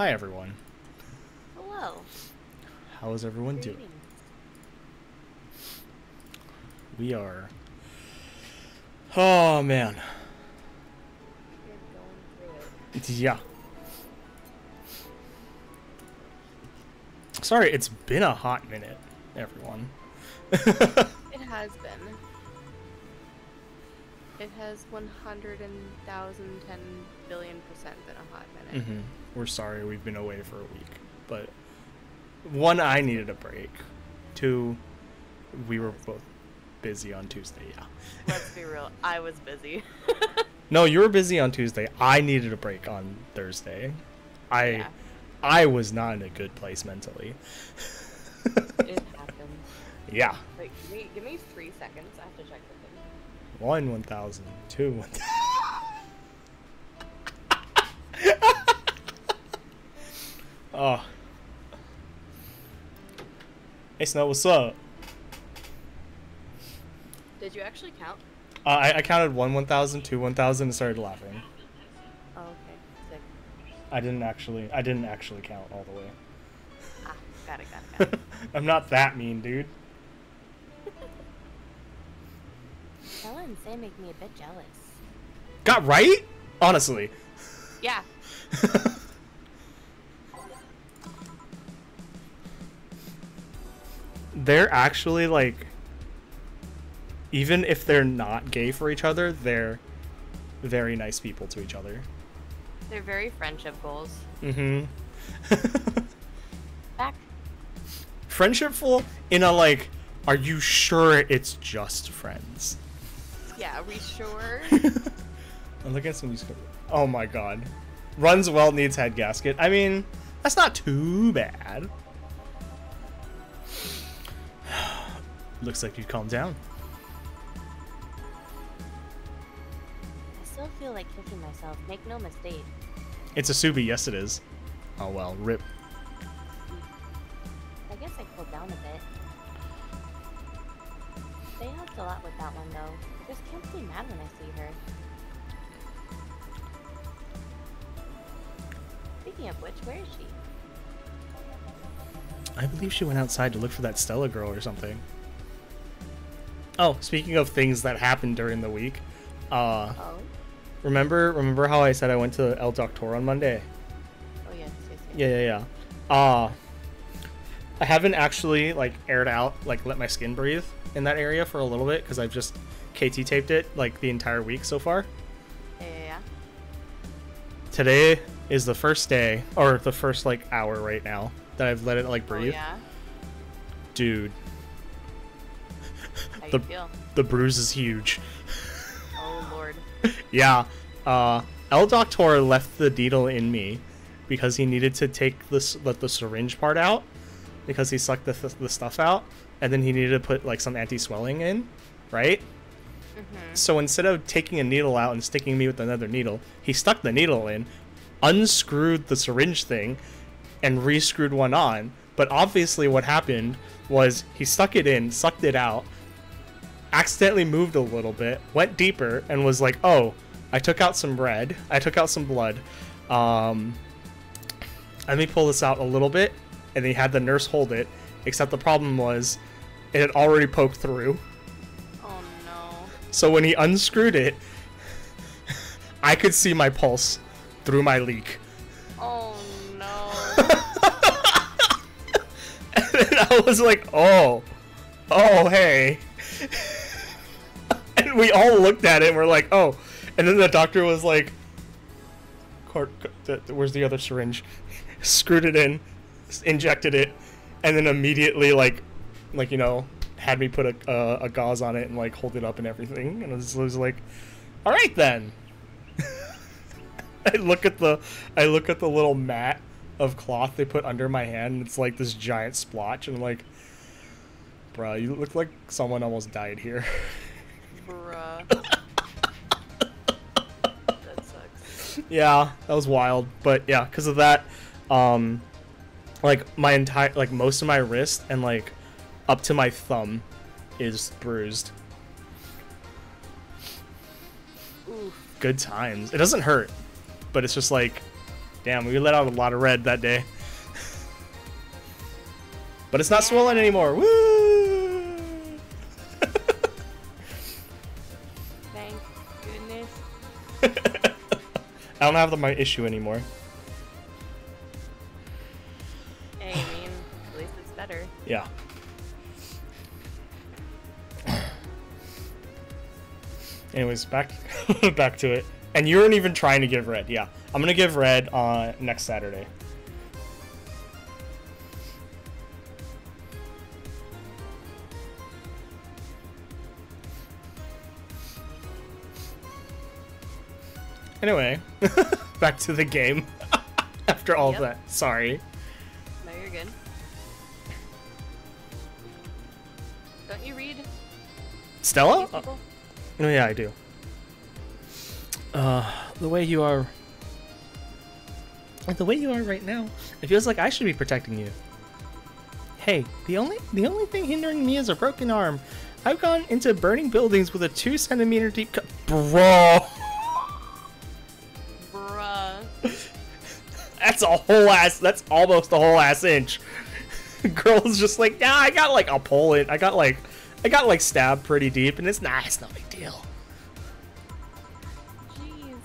Hi, everyone. Hello. How is everyone doing? We are. Oh, man. Going through it. Yeah. Sorry, it's been a hot minute, everyone. It has been. It has 100,000, 10 billion percent been a hot minute. hmm We're sorry we've been away for a week, but one, I needed a break. Two, we were both busy on Tuesday. Yeah. Let's be real, I was busy. No, you were busy on Tuesday. I needed a break on Thursday. I Yeah. I was not in a good place mentally. it happens. yeah. Wait, give me, give me three seconds. I have to check something. One one thousand. Two one Oh. Hey Snow, what's up? Did you actually count? Uh, I, I counted one one thousand, two one thousand, and started laughing. Oh, okay. Sick. I didn't actually I didn't actually count all the way. Ah, got it, got it, got it. I'm not that mean, dude. Bella and Sei make me a bit jealous. Got right? Honestly. Yeah. they're actually like even if they're not gay for each other, they're very nice people to each other. They're very friendship goals. Mm-hmm. Back. Friendshipful in a like, are you sure it's just friends? Yeah, are we sure? I'm looking at some of these. Oh my god. Runs well needs head gasket. I mean, that's not too bad. Looks like you've calmed down. I still feel like kicking myself. Make no mistake. It's a Subi, yes it is. Oh well, rip. I guess I cooled down a bit. They helped a lot with that one though. I just can't be mad when I see her. Speaking of which, where is she? I believe she went outside to look for that Stella girl or something. Oh, speaking of things that happened during the week, uh, Oh? remember remember how I said I went to El Doctor on Monday? Oh yes, yes, yes. Yeah, yeah, yeah. Uh, I haven't actually like aired out, like let my skin breathe in that area for a little bit because I've just KT taped it like the entire week so far. Yeah, yeah, yeah. Today is the first day, or the first like hour right now that I've let it like Oh breathe. yeah? Dude, The- feel? the bruise is huge. Oh lord. Yeah. Uh, El Doctor left the needle in me because he needed to take this the, the syringe part out because he sucked the, the stuff out, and then he needed to put like some anti-swelling in, right? Mm-hmm. So instead of taking a needle out and sticking me with another needle, he stuck the needle in, unscrewed the syringe thing, and re-screwed one on. But obviously, what happened was he stuck it in, sucked it out, accidentally moved a little bit, went deeper, and was like, "Oh, I took out some red. I took out some blood. Um, let me pull this out a little bit." And he had the nurse hold it. Except the problem was, it had already poked through. Oh no. So when he unscrewed it, I could see my pulse through my leak. Oh no. and then I was like, oh, oh, hey. and we all looked at it and we're like, oh. And then the doctor was like, where's the other syringe? Screwed it in, injected it, and then immediately, like, like you know, had me put a, a gauze on it and like hold it up and everything. And I was, was like, all right then. I look at the I look at the little mat of cloth they put under my hand and it's like this giant splotch and I'm like bruh you look like someone almost died here Bruh. that sucks. yeah that was wild but yeah because of that um like my entire like most of my wrist and like up to my thumb is bruised Oof. good times it doesn't hurt but it's just like Damn, we let out a lot of red that day. But it's not swollen anymore. Woo! I don't have the, my issue anymore. Hey, I mean, at least it's better. Yeah. Anyways, back back to it. And you weren't even trying to give red. Yeah, I'm gonna give red on next Saturday. Anyway, back to the game. After all Yep. that, sorry. No, you're good. Don't you read Stella? Uh. Oh yeah, I do. Uh, the way you are, the way you are right now, it feels like I should be protecting you. Hey, the only the only thing hindering me is a broken arm. I've gone into burning buildings with a two centimeter deep cut. Bro, that's a whole ass. That's almost a whole ass inch. Girl's just like, yeah, I got like a pull it. I got like, I got like stabbed pretty deep, and it's nah, it's no big deal. Jeez.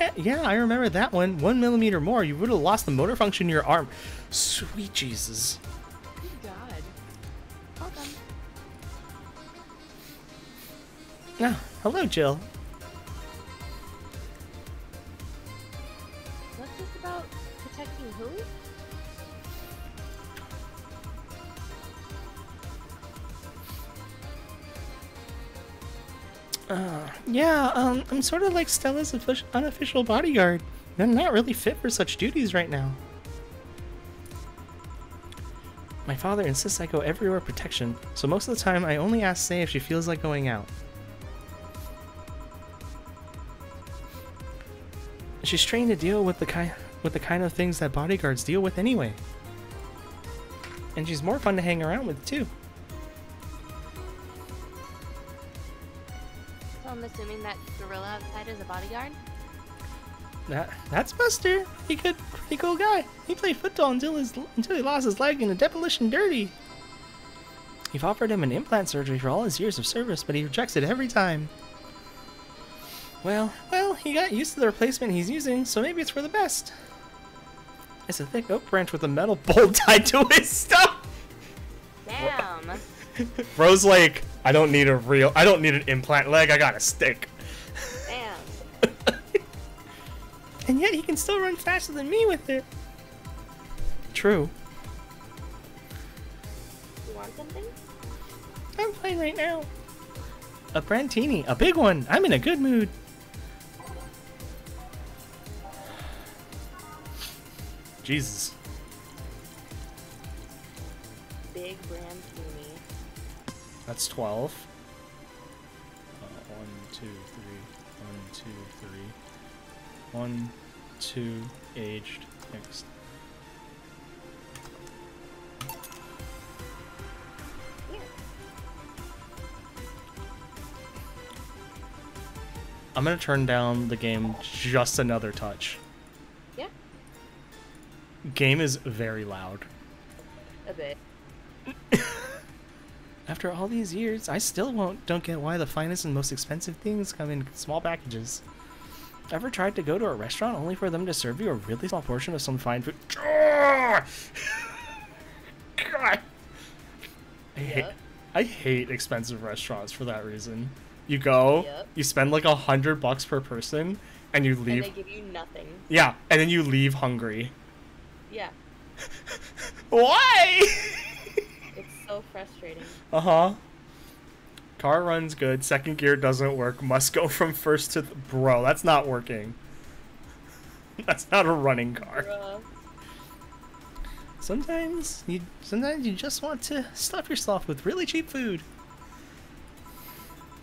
Yeah, yeah, I remember that one. One millimeter more, you would have lost the motor function in your arm. Sweet Jesus. Good God. Well done. Ah, hello, Jill. Uh, yeah, um, I'm sort of like Stella's unofficial bodyguard. I'm not really fit for such duties right now. My father insists I go everywhere protection, so most of the time I only ask Sei if she feels like going out. She's trained to deal with the kind with the kind of things that bodyguards deal with anyway. And she's more fun to hang around with too. I'm assuming that gorilla outside is a bodyguard? That that's Buster. He good, pretty cool guy. He played football until his until he lost his leg in a demolition derby. You've offered him an implant surgery for all his years of service, but he rejects it every time. Well, well, he got used to the replacement he's using, so maybe it's for the best. It's a thick oak branch with a metal bolt tied to his stump. Damn. Rose like, I don't need a real, I don't need an implant leg. I got a stick. Damn. and yet he can still run faster than me with it. True. You want something? I'm playing right now. A Brandtini, a big one. I'm in a good mood. Jesus. That's 12. Uh, one, two, three. One, two, three. One, two, aged. Next. I'm gonna turn down the game just another touch. Yeah. Game is very loud. A bit. After all these years, I still won't don't get why the finest and most expensive things come in small packages. Ever tried to go to a restaurant only for them to serve you a really small portion of some fine food? God. I hate Yep. I hate expensive restaurants for that reason. You go, Yep. you spend like a hundred bucks per person, and you And leave. they give you nothing. yeah, and then you leave hungry. Yeah. Why? So frustrating. Uh huh. Car runs good. Second gear doesn't work. Must go from first to th- bro. That's not working. That's not a running car. Bruh. Sometimes you sometimes you just want to stuff yourself with really cheap food.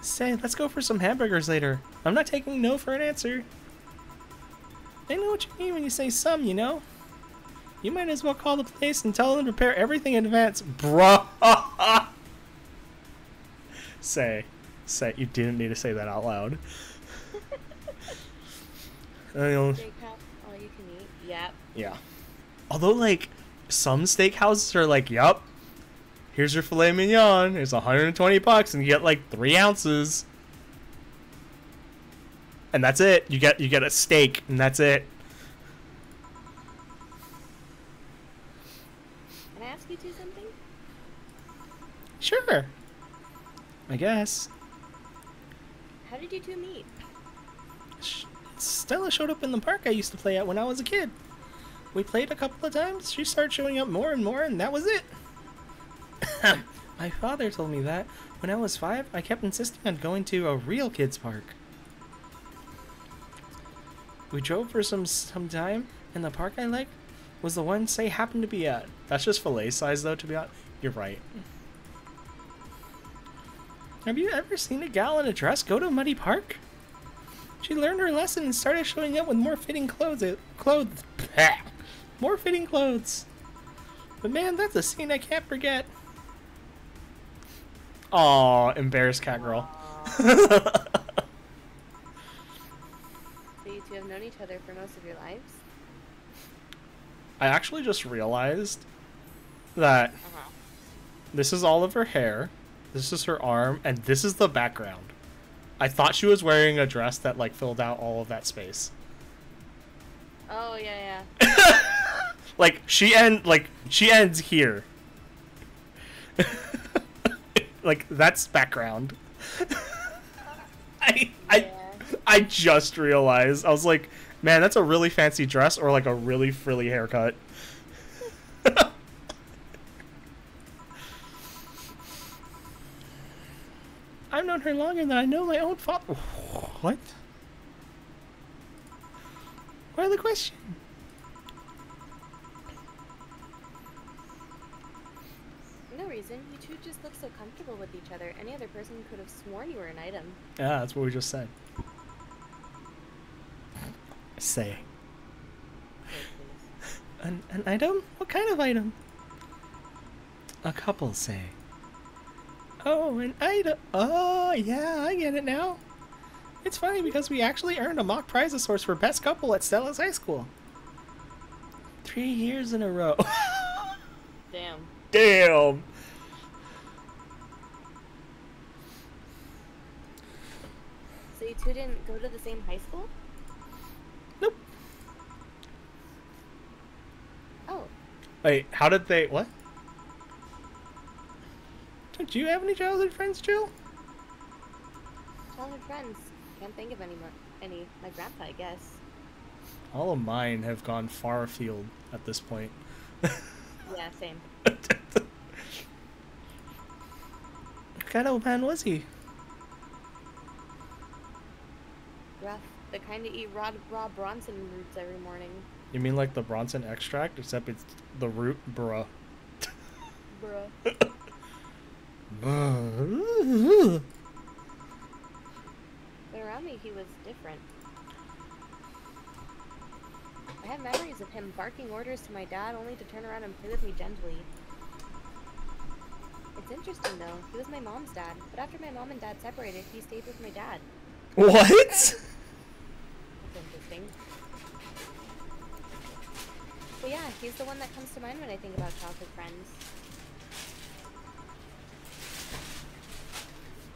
Sei, let's go for some hamburgers later. I'm not taking no for an answer. I know what you mean when you say some, you know. You might as well call the place and tell them to prepare everything in advance, bruh. Sei, Sei, you didn't need to say that out loud. Steakhouse, all you can eat. Yep. Yeah. Although, like, some steakhouses are like, yep, here's your filet mignon. It's 120 bucks, and you get like three ounces, and that's it. You get you get a steak, and that's it. Can I ask you two something? Sure. I guess. How did you two meet? Stella showed up in the park I used to play at when I was a kid. We played a couple of times. She started showing up more and more, and that was it. My father told me that when I was five, I kept insisting on going to a real kids park. We drove for some some time, and the park I liked was the one Sei happened to be at. That's just fillet size, though. To be honest, you're right. Have you ever seen a gal in a dress go to a muddy park? She learned her lesson and started showing up with more fitting clothes. uh, Clothes. More fitting clothes. But man, that's a scene I can't forget. Aw, embarrassed cat girl. So you two have known each other for most of your lives? I actually just realized that Uh-huh. this is all of her hair, this is her arm, and this is the background. I thought she was wearing a dress that like filled out all of that space. Oh, yeah, yeah. Like she end like she ends here. like that's background. I I Yeah. I just realized. I was like, man, that's a really fancy dress or like a really frilly haircut. I've known her longer than I know my own father. What? Why the question? No reason. You two just look so comfortable with each other. Any other person could have sworn you were an item. Yeah, that's what we just said. Sei. An, an item? What kind of item? A couple, Sei. Oh, an item. Oh, yeah, I get it now. It's funny because we actually earned a mock prize source for best couple at Stella's high school. Three years in a row. Damn. Damn. So you two didn't go to the same high school? Nope. Oh, Wait, how did they. What? Don't you have any childhood friends, Jill? childhood friends. Can't think of any more. Any. My grandpa, I guess. All of mine have gone far afield at this point. Yeah, same. what kind of man was he? Rough. The kind to eat raw, raw Bronson roots every morning. You mean like the Bronson extract, except it's the root, bruh. Bruh. But around me, he was different. I have memories of him barking orders to my dad only to turn around and play with me gently. It's interesting though, he was my mom's dad, but after my mom and dad separated, he stayed with my dad. What? That's interesting. But yeah, he's the one that comes to mind when I think about childhood friends.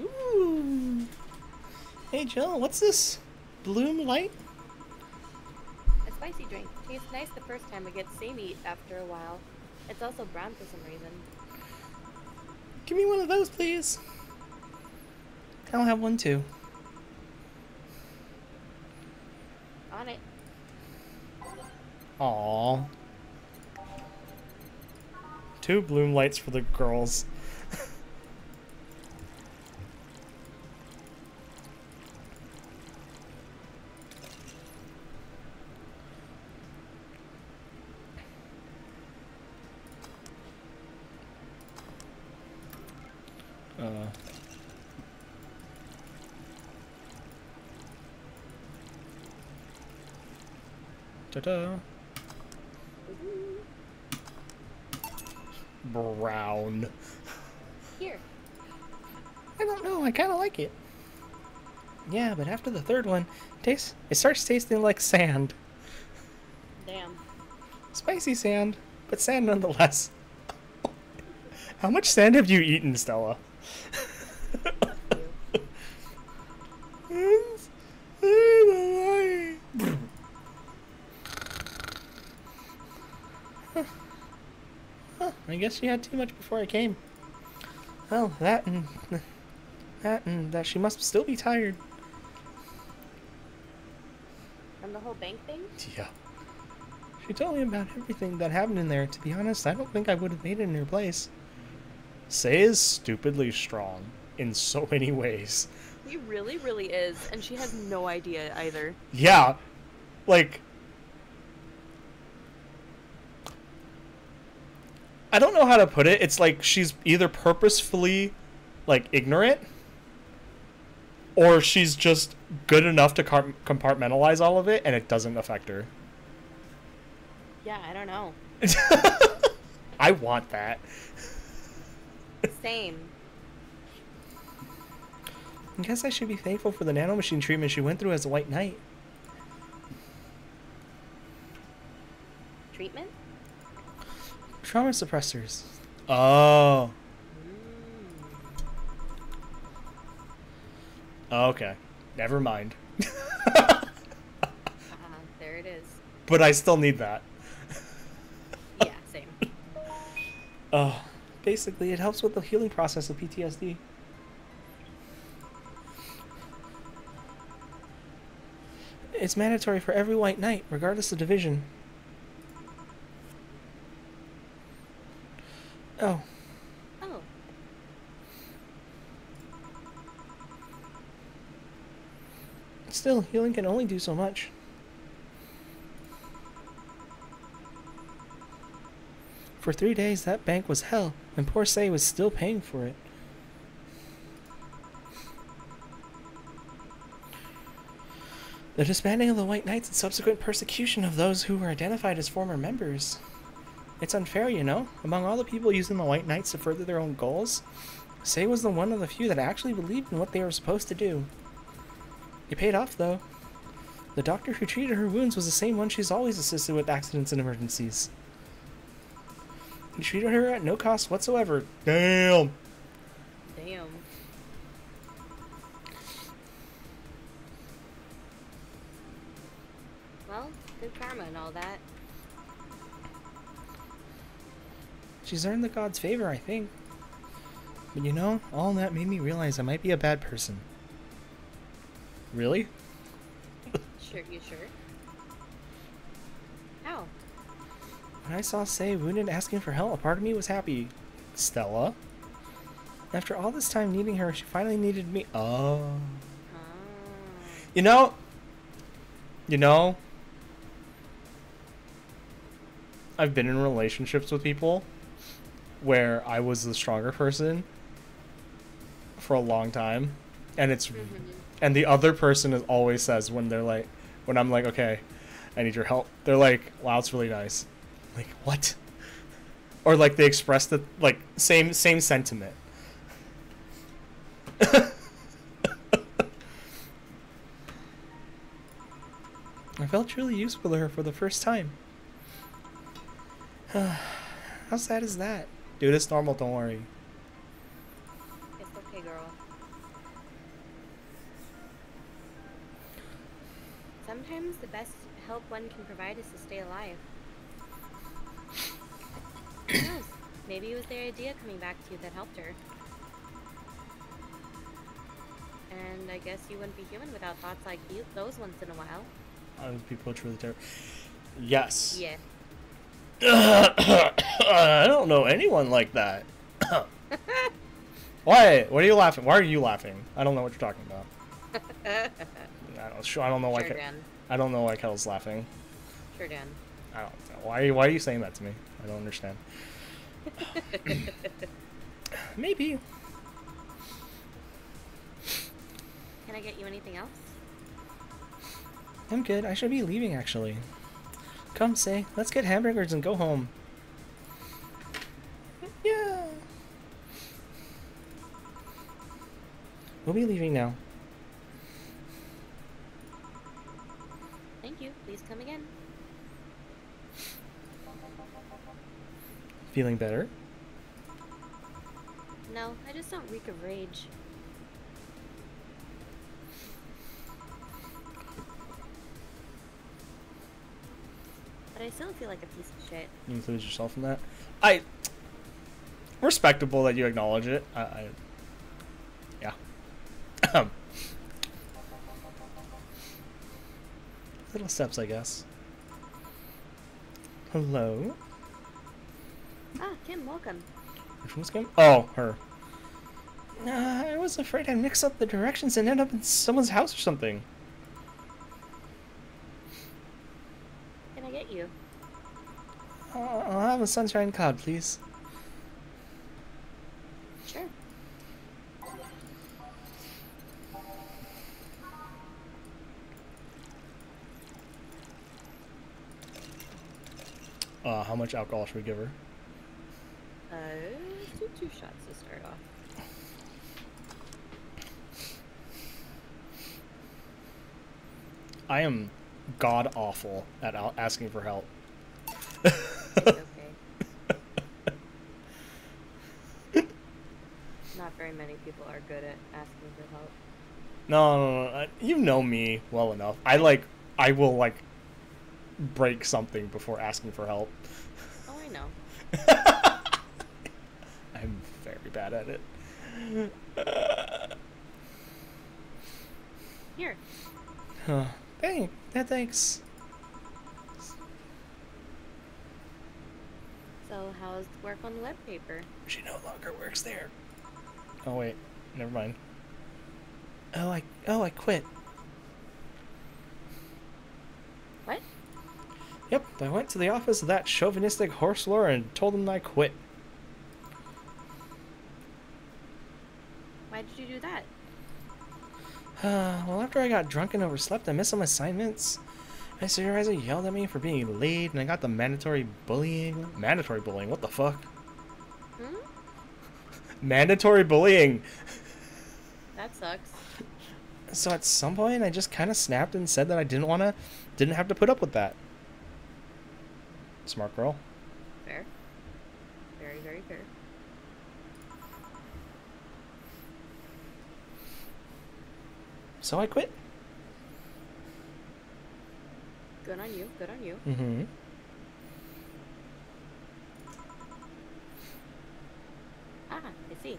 Ooh. Hey Jill, what's this? Bloom light? A spicy drink. Tastes nice the first time, but gets samey after a while. It's also brown for some reason. Give me one of those, please. I'll have one too. On it. Aww. Two bloom lights for the girls. uh. Ta-da. Brown. Here. I don't know. I kind of like it. Yeah, but after the third one, it tastes. It starts tasting like sand. Damn. Spicy sand, but sand nonetheless. How much sand have you eaten, Stella? I guess she had too much before I came. Well, that and that and that she must still be tired. From the whole bank thing? Yeah. She told me about everything that happened in there. To be honest, I don't think I would have made it in her place. Sei is stupidly strong in so many ways. He really, really is, and she has no idea either. Yeah. Like I don't know how to put it. It's like she's either purposefully like ignorant or she's just good enough to compartmentalize all of it and it doesn't affect her. Yeah, I don't know. I want that. Same. I guess I should be thankful for the nanomachine treatment she went through as a white knight. Treatment? Trauma suppressors. Oh. Okay. Never mind. Uh, there it is. but I still need that. Yeah, same. Oh. Basically, it helps with the healing process of PTSD. It's mandatory for every white knight, regardless of division. Oh, Oh, still, healing can only do so much. For three days, that bank was hell, and poor Sei was still paying for it. The disbanding of the White Knights and subsequent persecution of those who were identified as former members. It's unfair, you know? Among all the people using the White Knights to further their own goals, Sei was the one of the few that actually believed in what they were supposed to do. It paid off, though. The doctor who treated her wounds was the same one she's always assisted with accidents and emergencies. He treated her at no cost whatsoever. Damn! damn. Well, good karma and all that. She's earned the god's favor, I think. But you know, all that made me realize I might be a bad person. Really? Sure, you sure? How? When I saw Sei wounded asking for help, a part of me was happy. Stella? After all this time needing her, she finally needed me. Oh. Ah. You know, you know, I've been in relationships with people where I was the stronger person for a long time, and it's Mhm. and the other person is always says when they're like, when I'm like, okay, I need your help. They're like, wow, it's really nice. Like what? Or like they express the like same same sentiment. I felt truly useful to her for the first time. How sad is that? Dude, it's normal, don't worry. It's okay, girl. Sometimes the best help one can provide is to stay alive. Who knows? Maybe it was their idea coming back to you that helped her. And I guess you wouldn't be human without thoughts like you, those once in a while. Other people are truly terrible. Yes. Yeah. I don't know anyone like that. Why? What are you laughing? Why are you laughing? I don't know what you're talking about. I don't. Sure, I don't know why. Sure, Dan. I don't know why Kel's laughing. Sure, Dan. I don't. know. Why? Why are you saying that to me? I don't understand. Maybe. Can I get you anything else? I'm good. I should be leaving actually. Come Sei, let's get hamburgers and go home. Yeah. We'll be leaving now. Thank you. Please come again. Feeling better? No, I just don't reek of rage. But I still feel like a piece of shit. You include yourself in that? I. Respectable that you acknowledge it. I. I yeah. Little steps, I guess. Hello? Ah, Kim, welcome. Which one's Kim? Oh, her. Uh, I was afraid I'd mix up the directions and end up in someone's house or something. Can I get you? Uh, I'll have a sunshine cloud, please. Sure. Uh, how much alcohol should we give her? Uh, do two shots to start off. I am god awful at asking for help. okay. Not very many people are good at asking for help. No, no, no. You know me well enough. I like, I will like break something before asking for help. Oh, I know. I'm very bad at it. Here. Huh. Hey, yeah, thanks. So, how's work on the web paper? She no longer works there. Oh wait, never mind. Oh, I oh I quit. What? Yep, I went to the office of that chauvinistic horse lord and told him I quit. Why did you do that? Uh, well, after I got drunk and overslept, I missed some assignments. My supervisor yelled at me for being late, and I got the mandatory bullying. Mandatory bullying? What the fuck? Hmm? Mandatory bullying! That sucks. So at some point, I just kind of snapped and said that I didn't want to, didn't have to put up with that. Smart girl. Fair. Very, very fair. So I quit. Good on you. Good on you. Mm-hmm. Ah, I see.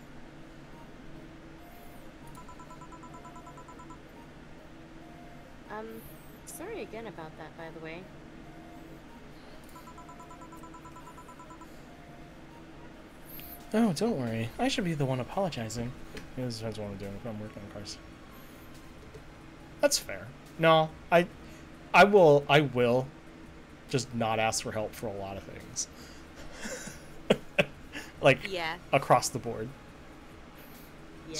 Um, sorry again about that, by the way. Oh, don't worry. I should be the one apologizing. This depends what I'm doing. If I'm working on cars. That's fair. No, I, I will. I will, just not ask for help for a lot of things. like Yeah, across the board. yeah.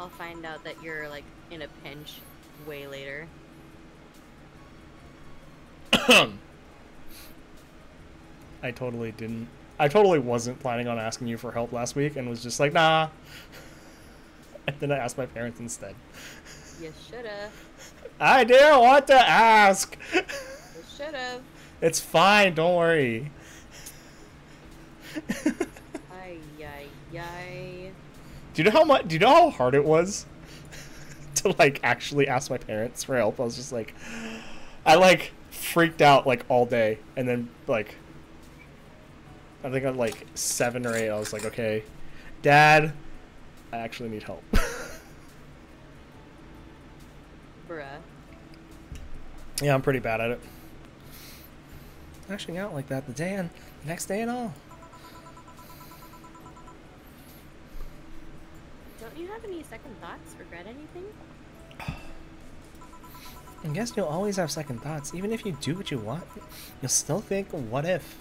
I'll find out that you're, like, in a pinch way later. I totally didn't. I totally wasn't planning on asking you for help last week, and was just like, nah. And then I asked my parents instead. You shoulda. I didn't want to ask. You shoulda. It's fine. Don't worry. Ay, ay, ay. Do you know how much? Do you know how hard it was to like actually ask my parents for help? I was just like, I like freaked out like all day, and then like, I think I'm like seven or eight. I was like, okay, Dad, I actually need help. Bruh. yeah, I'm pretty bad at it. Actually, out like that the day and the next day and all. Don't you have any second thoughts? Regret anything? I guess you'll always have second thoughts. Even if you do what you want, you'll still think, what if?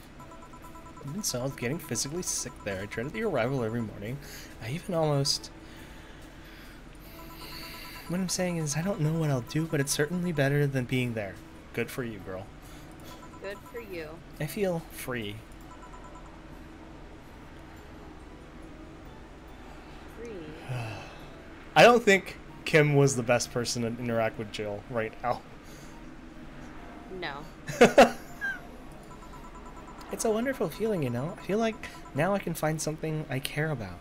Even so, I was getting physically sick there. I dreaded the arrival every morning. I even almost. What I'm saying is, I don't know what I'll do, but it's certainly better than being there. Good for you, girl. Good for you. I feel free. Free. I don't think Kim was the best person to interact with Jill right now. No. It's a wonderful feeling, you know. I feel like now I can find something I care about.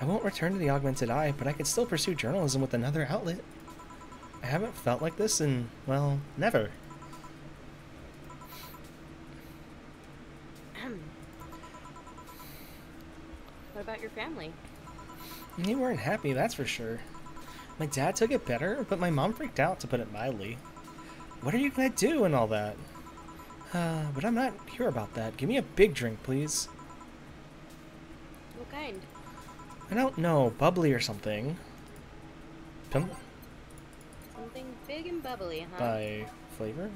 I won't return to the augmented eye, but I could still pursue journalism with another outlet. I haven't felt like this in, well, never. what about your family? They weren't happy, that's for sure. My dad took it better, but my mom freaked out, to put it mildly. What are you gonna do and all that? Uh, but I'm not here about that. Give me a big drink, please. What kind? I don't know, bubbly or something. Pim- Something big and bubbly, huh? by flavor?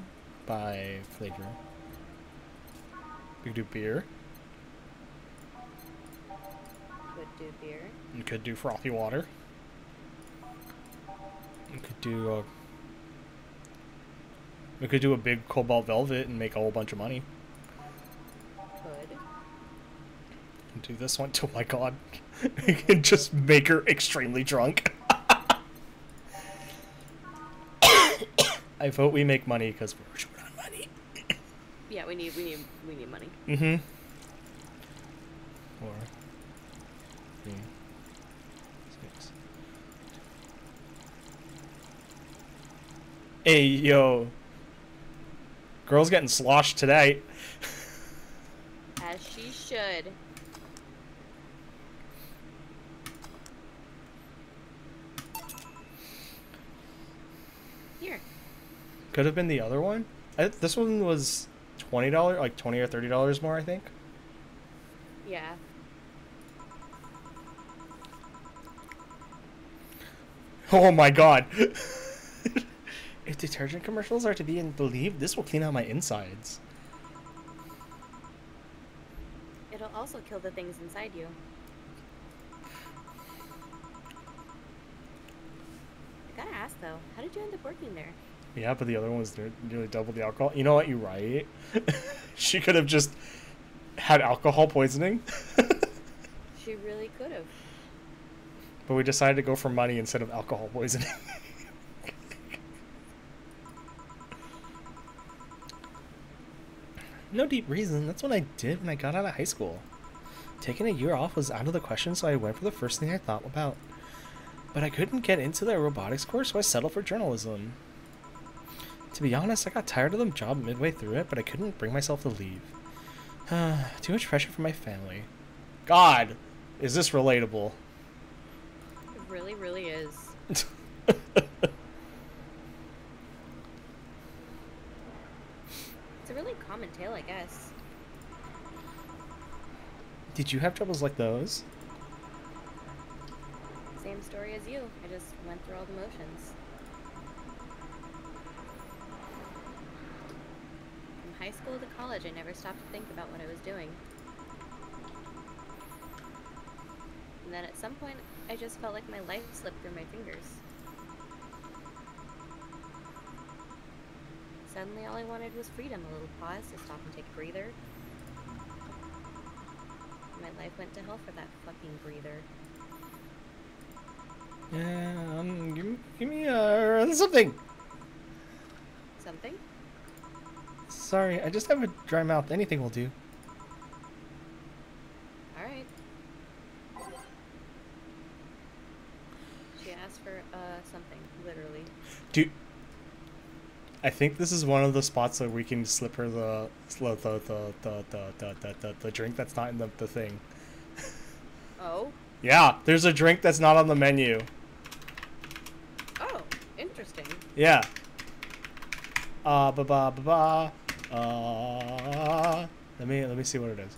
By flavor. We could do beer. Could do beer. You could do frothy water. You could do a. We could do a big cobalt velvet and make a whole bunch of money. Could. And do this one. Oh my god. can just make her extremely drunk. I vote we make money because we're short on money. Yeah, we need we need we need money. Mm-hmm. Four, three, six. Hey, yo. Girl's getting sloshed today. As she should. Here. Could have been the other one. I, this one was twenty dollars, like twenty or thirty dollars more, I think. Yeah. Oh my god. if detergent commercials are to be believed, this will clean out my insides. It'll also kill the things inside you. I gotta ask though, how did you end up working there? Yeah, but the other one was nearly double the alcohol. You know what? You're right. she could have just had alcohol poisoning. She really could have. but we decided to go for money instead of alcohol poisoning. no deep reason. That's what I did when I got out of high school. Taking a year off was out of the question, so I went for the first thing I thought about. But I couldn't get into the robotics course, so I settled for journalism. To be honest, I got tired of the job midway through it, but I couldn't bring myself to leave. Too much pressure for my family. God, is this relatable? It really, really is. It's a I guess. Did you have troubles like those? Same story as you. I just went through all the motions. From high school to college, I never stopped to think about what I was doing. And then at some point, I just felt like my life slipped through my fingers. Suddenly, all I wanted was freedom, a little pause to stop and take a breather. My life went to hell for that fucking breather. Yeah, um, give me, give me uh, something. Something? Sorry, I just have a dry mouth. Anything will do. Alright. She asked for, uh, something, literally. Do. I think this is one of the spots where we can slip her the the the the the the, the, the, the, drink that's not in the, the thing. Oh? Yeah, there's a drink that's not on the menu. Oh, interesting. Yeah. Uh ba ba ba ba. Uh let me let me see what it is.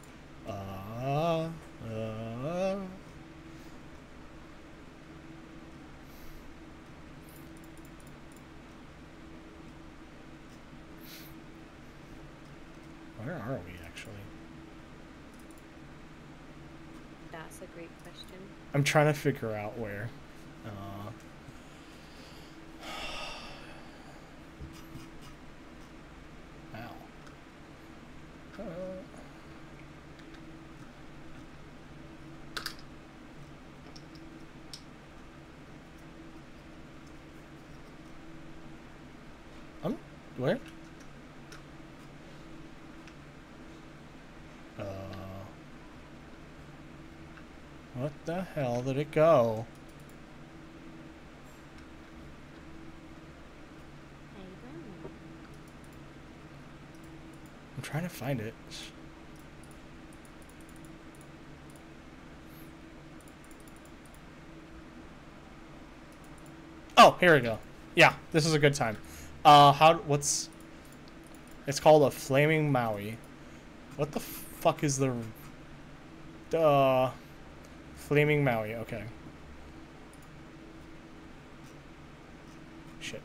Uh uh Where are we actually? That's a great question. I'm trying to figure out where. Uh. Uh, um, where? What the hell did it go? I'm trying to find it. Oh, here we go. Yeah, this is a good time. Uh, how? What's? It's called a flaming Moai. What the fuck is the? Uh, flaming Moai. Okay. Shit.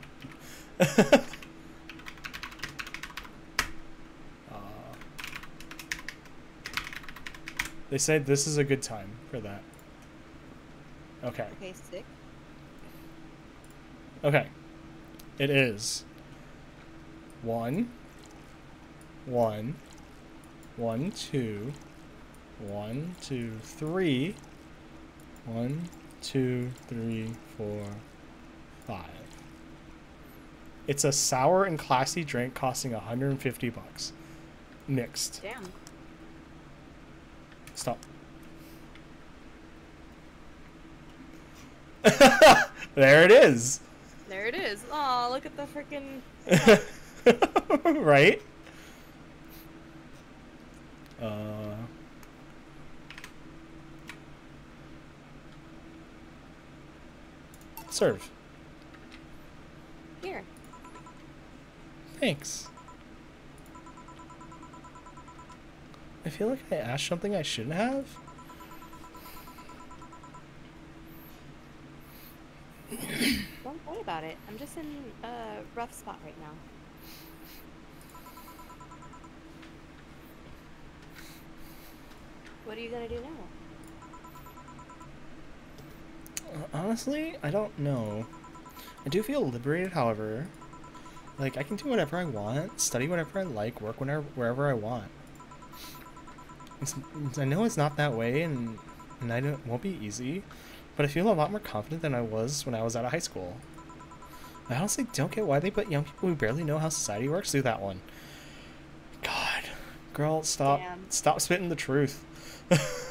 Uh, they said this is a good time for that. Okay. Okay, sick. Okay. It is one, one, one, two, one, two, three, one, two, three, four, five. It's a sour and classy drink costing 150 bucks. Mixed. Damn. Stop. there it is. There it is. Oh, look at the freaking. right? Uh, serve. Here. Thanks. I feel like I asked something I shouldn't have. Don't worry about it. I'm just in a rough spot right now. What are you gonna do now? Honestly, I don't know. I do feel liberated, however. Like, I can do whatever I want, study whatever I like, work whenever, wherever I want. It's, I know it's not that way, and, and I don't, won't be easy, but I feel a lot more confident than I was when I was out of high school. I honestly don't get why they put young people who barely know how society works through that one. God. Girl, stop. Damn. Stop spitting the truth.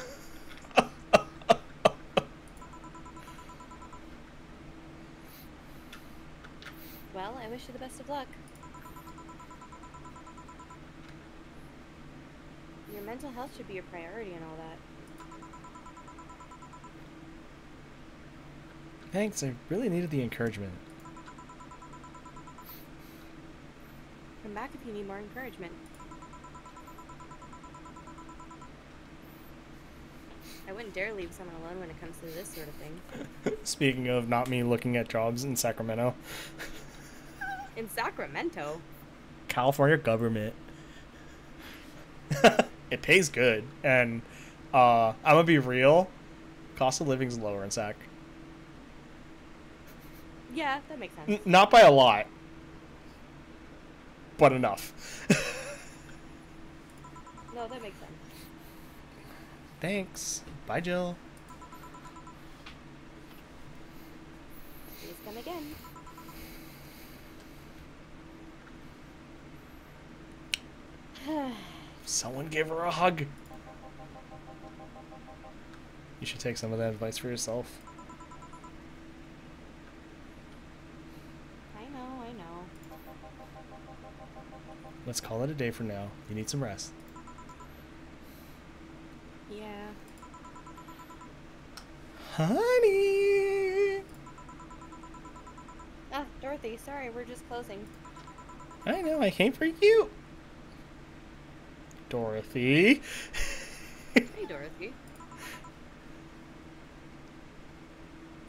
Well, I wish you the best of luck. Your mental health should be your priority and all that. Thanks, I really needed the encouragement. Come back if you need more encouragement. I wouldn't dare leave someone alone when it comes to this sort of thing. Speaking of not me looking at jobs in Sacramento, In Sacramento, California government. it pays good, and uh, I'm gonna be real. Cost of living's lower in Sac. yeah, that makes sense. N- not by a lot, but enough. No, that makes sense. Thanks. Bye, Jill. Please come again. Someone give her a hug. You should take some of that advice for yourself. I know, I know. Let's call it a day for now. You need some rest. Yeah. Honey! Ah, Dorothy, sorry, we're just closing. I know, I came for you. Dorothy. Hey, Dorothy.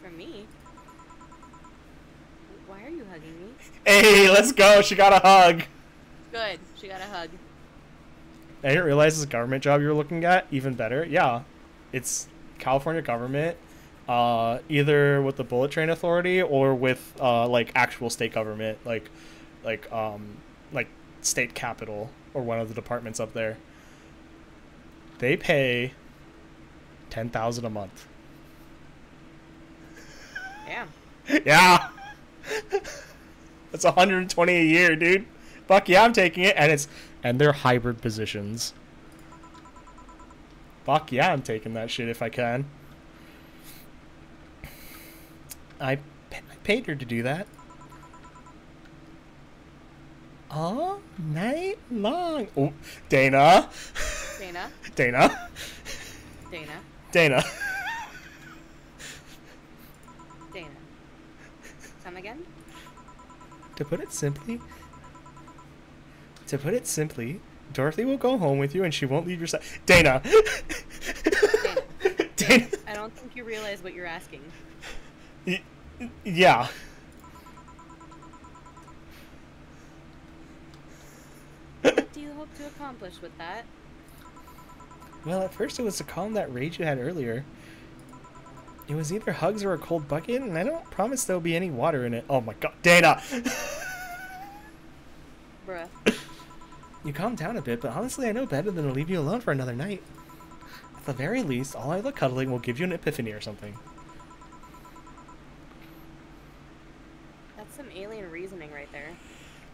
For me? Why are you hugging me? hey, let's go. She got a hug. Good. She got a hug. I didn't realize this government job you were looking at. Even better. Yeah. It's California government. Uh, either with the Bullet Train Authority or with uh, like actual state government, like like um like state capital or one of the departments up there. They pay ten thousand a month. Yeah. yeah. That's 120 a year, dude. Fuck yeah, I'm taking it, and it's and they're hybrid positions. Fuck yeah, I'm taking that shit if I can. I, I paid her to do that. All night long. Oh, Dana. Dana. Dana. Dana. Dana. Dana. Come again? To put it simply, to put it simply, Dorothy will go home with you and she won't leave your side. Dana. Dana. I don't think you realize what you're asking. Y- Yeah. What do you hope to accomplish with that? Well, at first it was to calm that rage you had earlier. It was either hugs or a cold bucket, and I don't promise there'll be any water in it. Oh my god, Dana! Bruh. you calmed down a bit, but honestly, I know better than to leave you alone for another night. At the very least, all of the cuddling will give you an epiphany or something. That's some alien reasoning right there.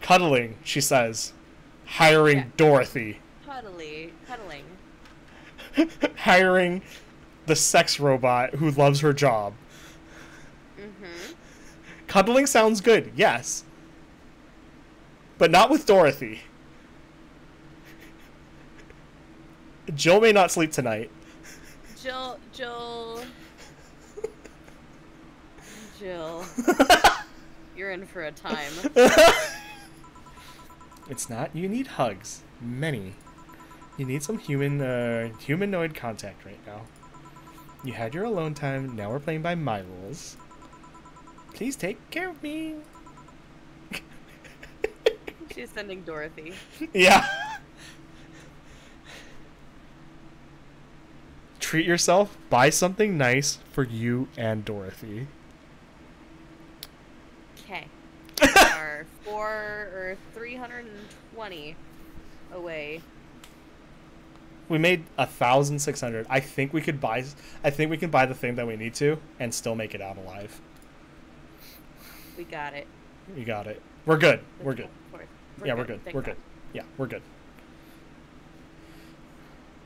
Cuddling, she says. Hiring Yeah. Dorothy. Cuddly. Cuddling. Hiring the sex robot who loves her job. Mm-hmm. Cuddling sounds good, yes. But not with Dorothy. Jill may not sleep tonight. Jill. Jill. Jill. You're in for a time. It's not. You need hugs. Many. You need some human, uh, humanoid contact right now. You had your alone time. Now we're playing by my rules. Please take care of me. She's sending Dorothy. yeah. Treat yourself. Buy something nice for you and Dorothy. Okay. Are four or 320 away. We made a thousand six hundred. I think we could buy. I think we can buy the thing that we need to and still make it out alive. We got it. We got it. We're good. We're good. Fourth. yeah, we're good. thank We're God. good. Yeah, we're good.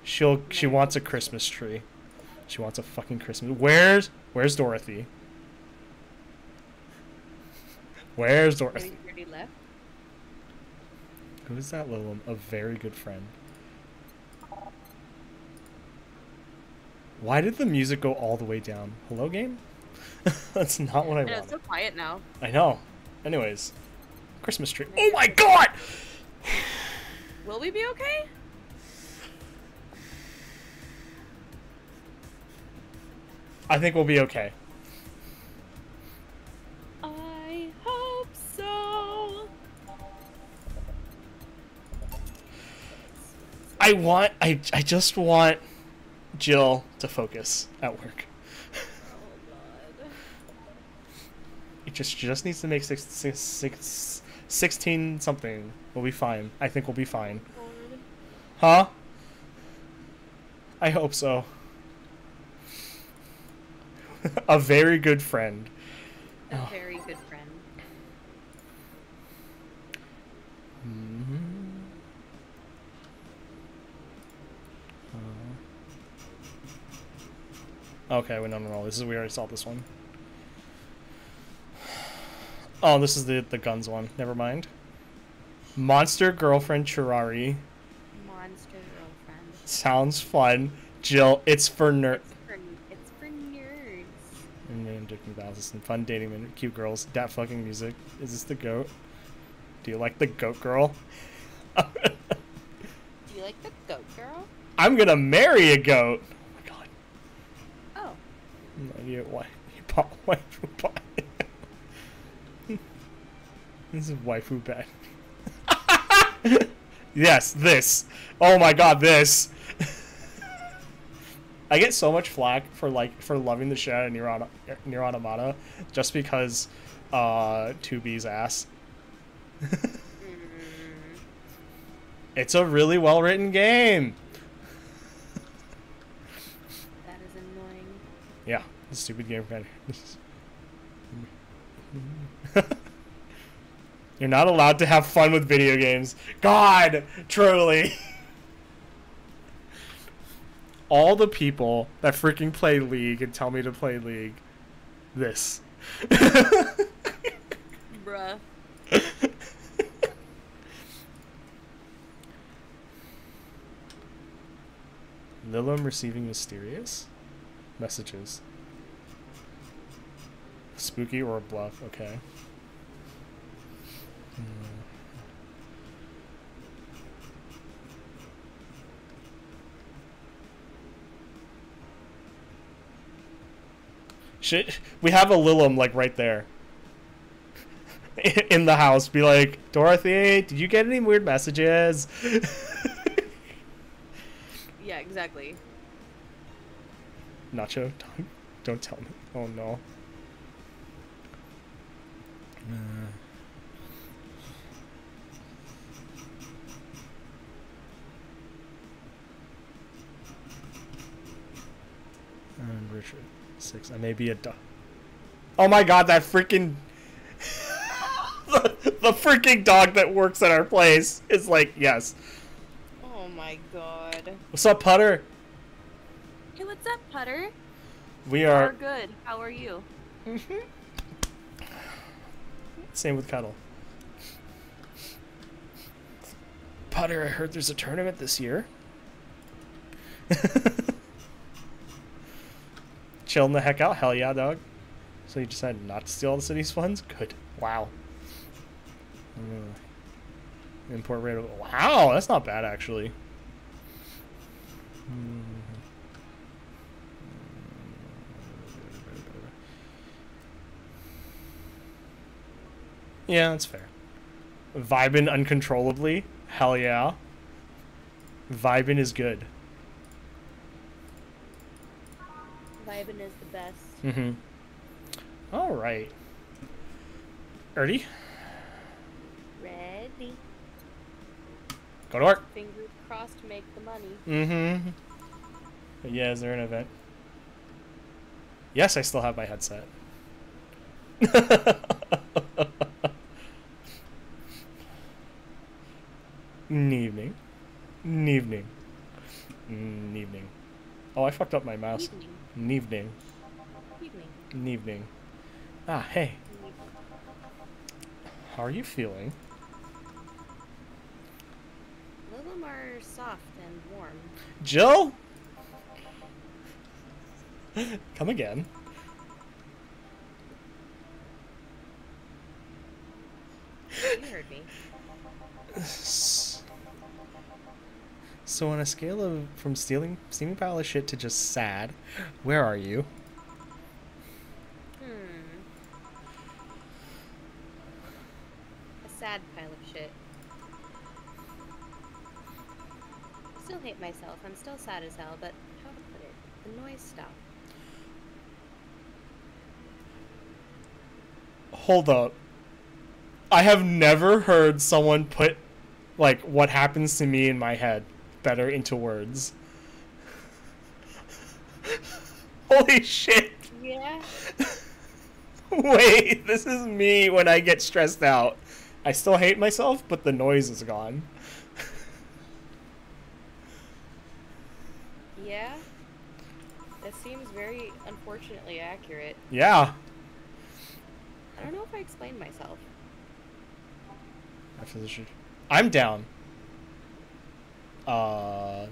She'll. She wants a Christmas tree. She wants a fucking Christmas. Where's Where's Dorothy? Where's Dorothy? Already left. Who's that little one? A very good friend. Why did the music go all the way down? Hello, game? That's not what I I know, it's so quiet now. I know. Anyways, Christmas tree. Oh my god! Will we be okay? I think we'll be okay. I want. I. I just want Jill to focus at work. Oh. It just she just needs to make six, six, six, 16 something. We'll be fine. I think we'll be fine. Huh? I hope so. a very good friend. A Oh. very good friend. Mhm. Uh, Okay, wait, no, no, no. This is we already saw this one. Oh, this is the the guns one. Never mind. Monster girlfriend Chirari Monster girlfriend. sounds fun. Jill, it's for nerd. It's for, nerds. And Dick McDowell's and fun dating minute, cute girls. that fucking music. Is this the goat? Do you like the goat girl? Do you like the goat girl? I'm gonna marry a goat. Oh my god. Oh. No idea why you bought waifu bad. this is waifu bad. yes, this. Oh my god, this. I get so much flack for like for loving the shit out of Nier, Nier Automata just because uh 2B's ass. Mm. It's a really well written game. That is annoying. Yeah, the stupid game kind You're not allowed to have fun with video games. God, truly. All the people that freaking play League and tell me to play League, this Bruh. Lilim receiving mysterious messages. Spooky or a bluff, okay. Shit, we have a Lilim like right there. In the house, be like, Dorothy, did you get any weird messages? Yeah, exactly. Nacho, don't, don't tell me. Oh no. Uh. And Richard, six. I may be a dog. Oh my god, that freaking. the, the freaking dog that works at our place is like, yes. Oh my god. What's up, Putter? Hey, what's up, Putter? We Are are. good. How are you? Same with Cuddle. Putter, I heard there's a tournament this year. Chilling the heck out? Hell yeah, dog. So you decided not to steal all the city's funds? Good. Wow. Uh, import rate of. Wow, that's not bad actually. Hmm. Yeah, that's fair. Vibin uncontrollably? Hell yeah. Vibin is good. Vibin is the best. Mm-hmm. Alright. Erdy, Ready. go to work. Fingers crossed to make the money. Mm-hmm. Yeah, is there an event? Yes, I still have my headset. Evening. Evening. Evening. Oh, I fucked up my mouse. Evening. Evening. Evening. Evening. Ah, hey. How are you feeling? A little more soft and warm. Jill? Come again. You heard me. So on a scale of from stealing steaming pile of shit to just sad, where are you? Hmm. A sad pile of shit. I still hate myself. I'm still sad as hell, but how to put it? The noise stopped. Hold up. I have never heard someone put like what happens to me in my head better into words. Holy shit. Yeah. Wait, this is me when I get stressed out. I still hate myself, but the noise is gone. Yeah. That seems very unfortunately accurate. Yeah. I don't know if I explained myself. After the shoot. I'm down. Uh,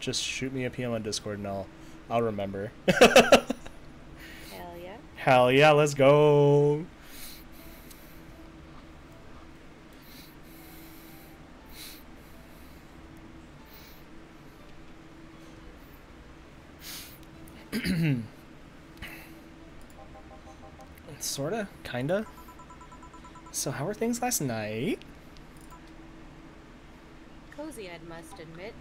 just shoot me a PM on Discord and I'll, I'll remember. Hell yeah. Hell yeah, let's go. Sorta, kinda. So, how were things last night? Cozy, I must admit.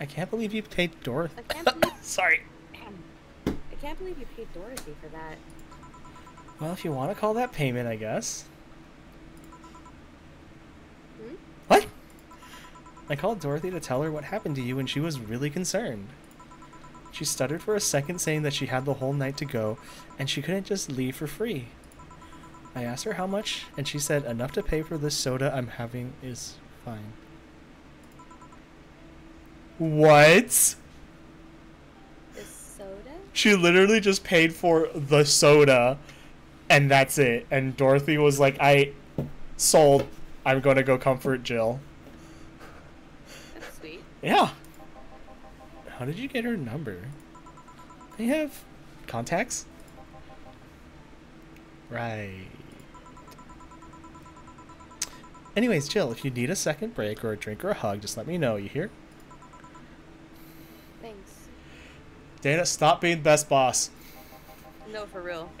I can't believe you paid Dorothy. Believe- Sorry. I can't believe you paid Dorothy for that. Well, if you want to call that payment, I guess. Hmm? What? I called Dorothy to tell her what happened to you, and she was really concerned. She stuttered for a second, saying that she had the whole night to go, and she couldn't just leave for free. I asked her how much, and she said enough to pay for this soda I'm having is fine. What? This soda? she literally just paid for the soda, and that's it. And Dorothy was like, "I sold. I'm going to go comfort Jill." That's sweet. Yeah. How did you get her number? They have contacts? Right. Anyways, Jill, if you need a second break or a drink or a hug, just let me know. You hear? Thanks. Dana, stop being best boss. No, for real.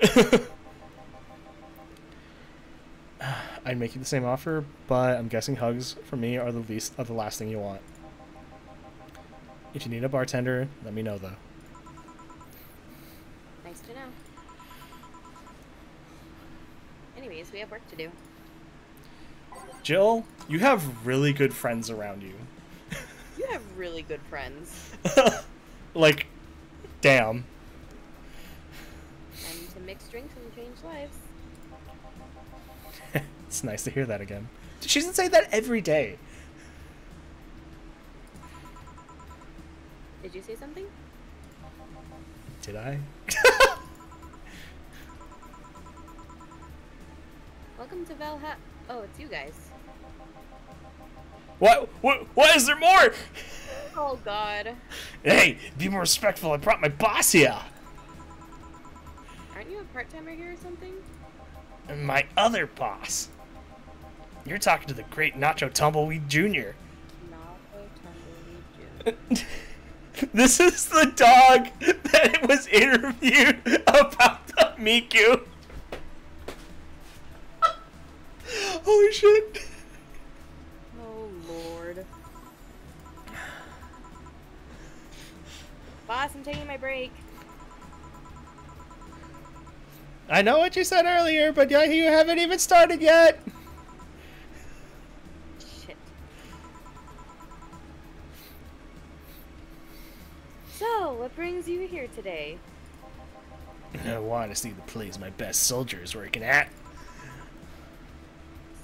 I'd make you the same offer, but I'm guessing hugs for me are the least of the last thing you want. If you need a bartender, let me know though. Nice to know. Anyways, we have work to do. Jill, you have really good friends around you. You have really good friends. like, damn. And to mix drinks and change lives. it's nice to hear that again. She doesn't say that every day. Did you say something? Did I? Welcome to Valha. Oh, it's you guys. What? What? What is there more? Oh God. Hey, be more respectful. I brought my boss here. Aren't you a part timer here or something? And my other boss. You're talking to the great Nacho Tumbleweed Jr. Napo Tumbleweed June. This is the dog that was interviewed about the Miku. Holy shit. Boss, I'm taking my break. I know what you said earlier, but you haven't even started yet. Shit. So, what brings you here today? I want to see the place my best soldier is working at.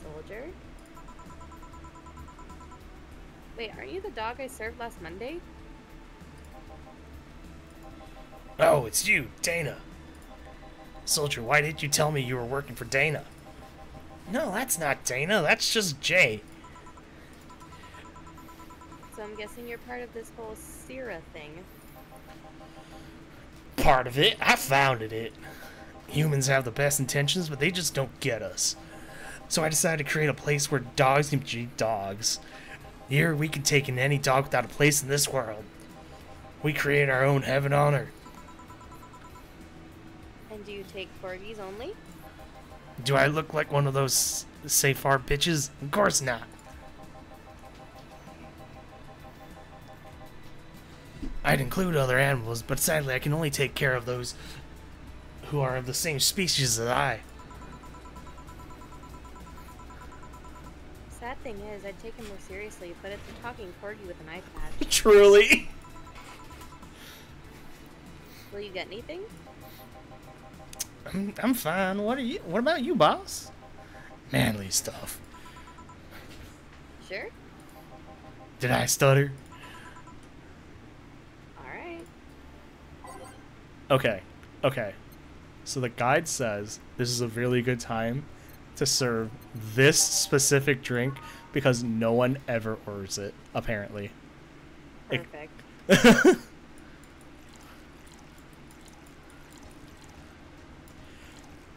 Soldier? Wait, aren't you the dog I served last Monday? Oh, it's you, Dana. Soldier, why didn't you tell me you were working for Dana? No, that's not Dana. That's just Jay. So I'm guessing you're part of this whole Sira thing. Part of it. I founded it. Humans have the best intentions, but they just don't get us. So I decided to create a place where dogs can be dogs. Here we can take in any dog without a place in this world. We create our own heaven on earth. Do you take corgis only? Do I look like one of those safar bitches? Of course not. I'd include other animals, but sadly I can only take care of those who are of the same species as I. Sad thing is, I'd take him more seriously, but it's a talking corgi with an eye patch. Truly. Will you get anything? I'm, I'm fine. What are you? What about you, boss? Manly stuff. Sure. Did I stutter? Alright. Okay. Okay. So the guide says this is a really good time to serve this specific drink because no one ever orders it, apparently. It-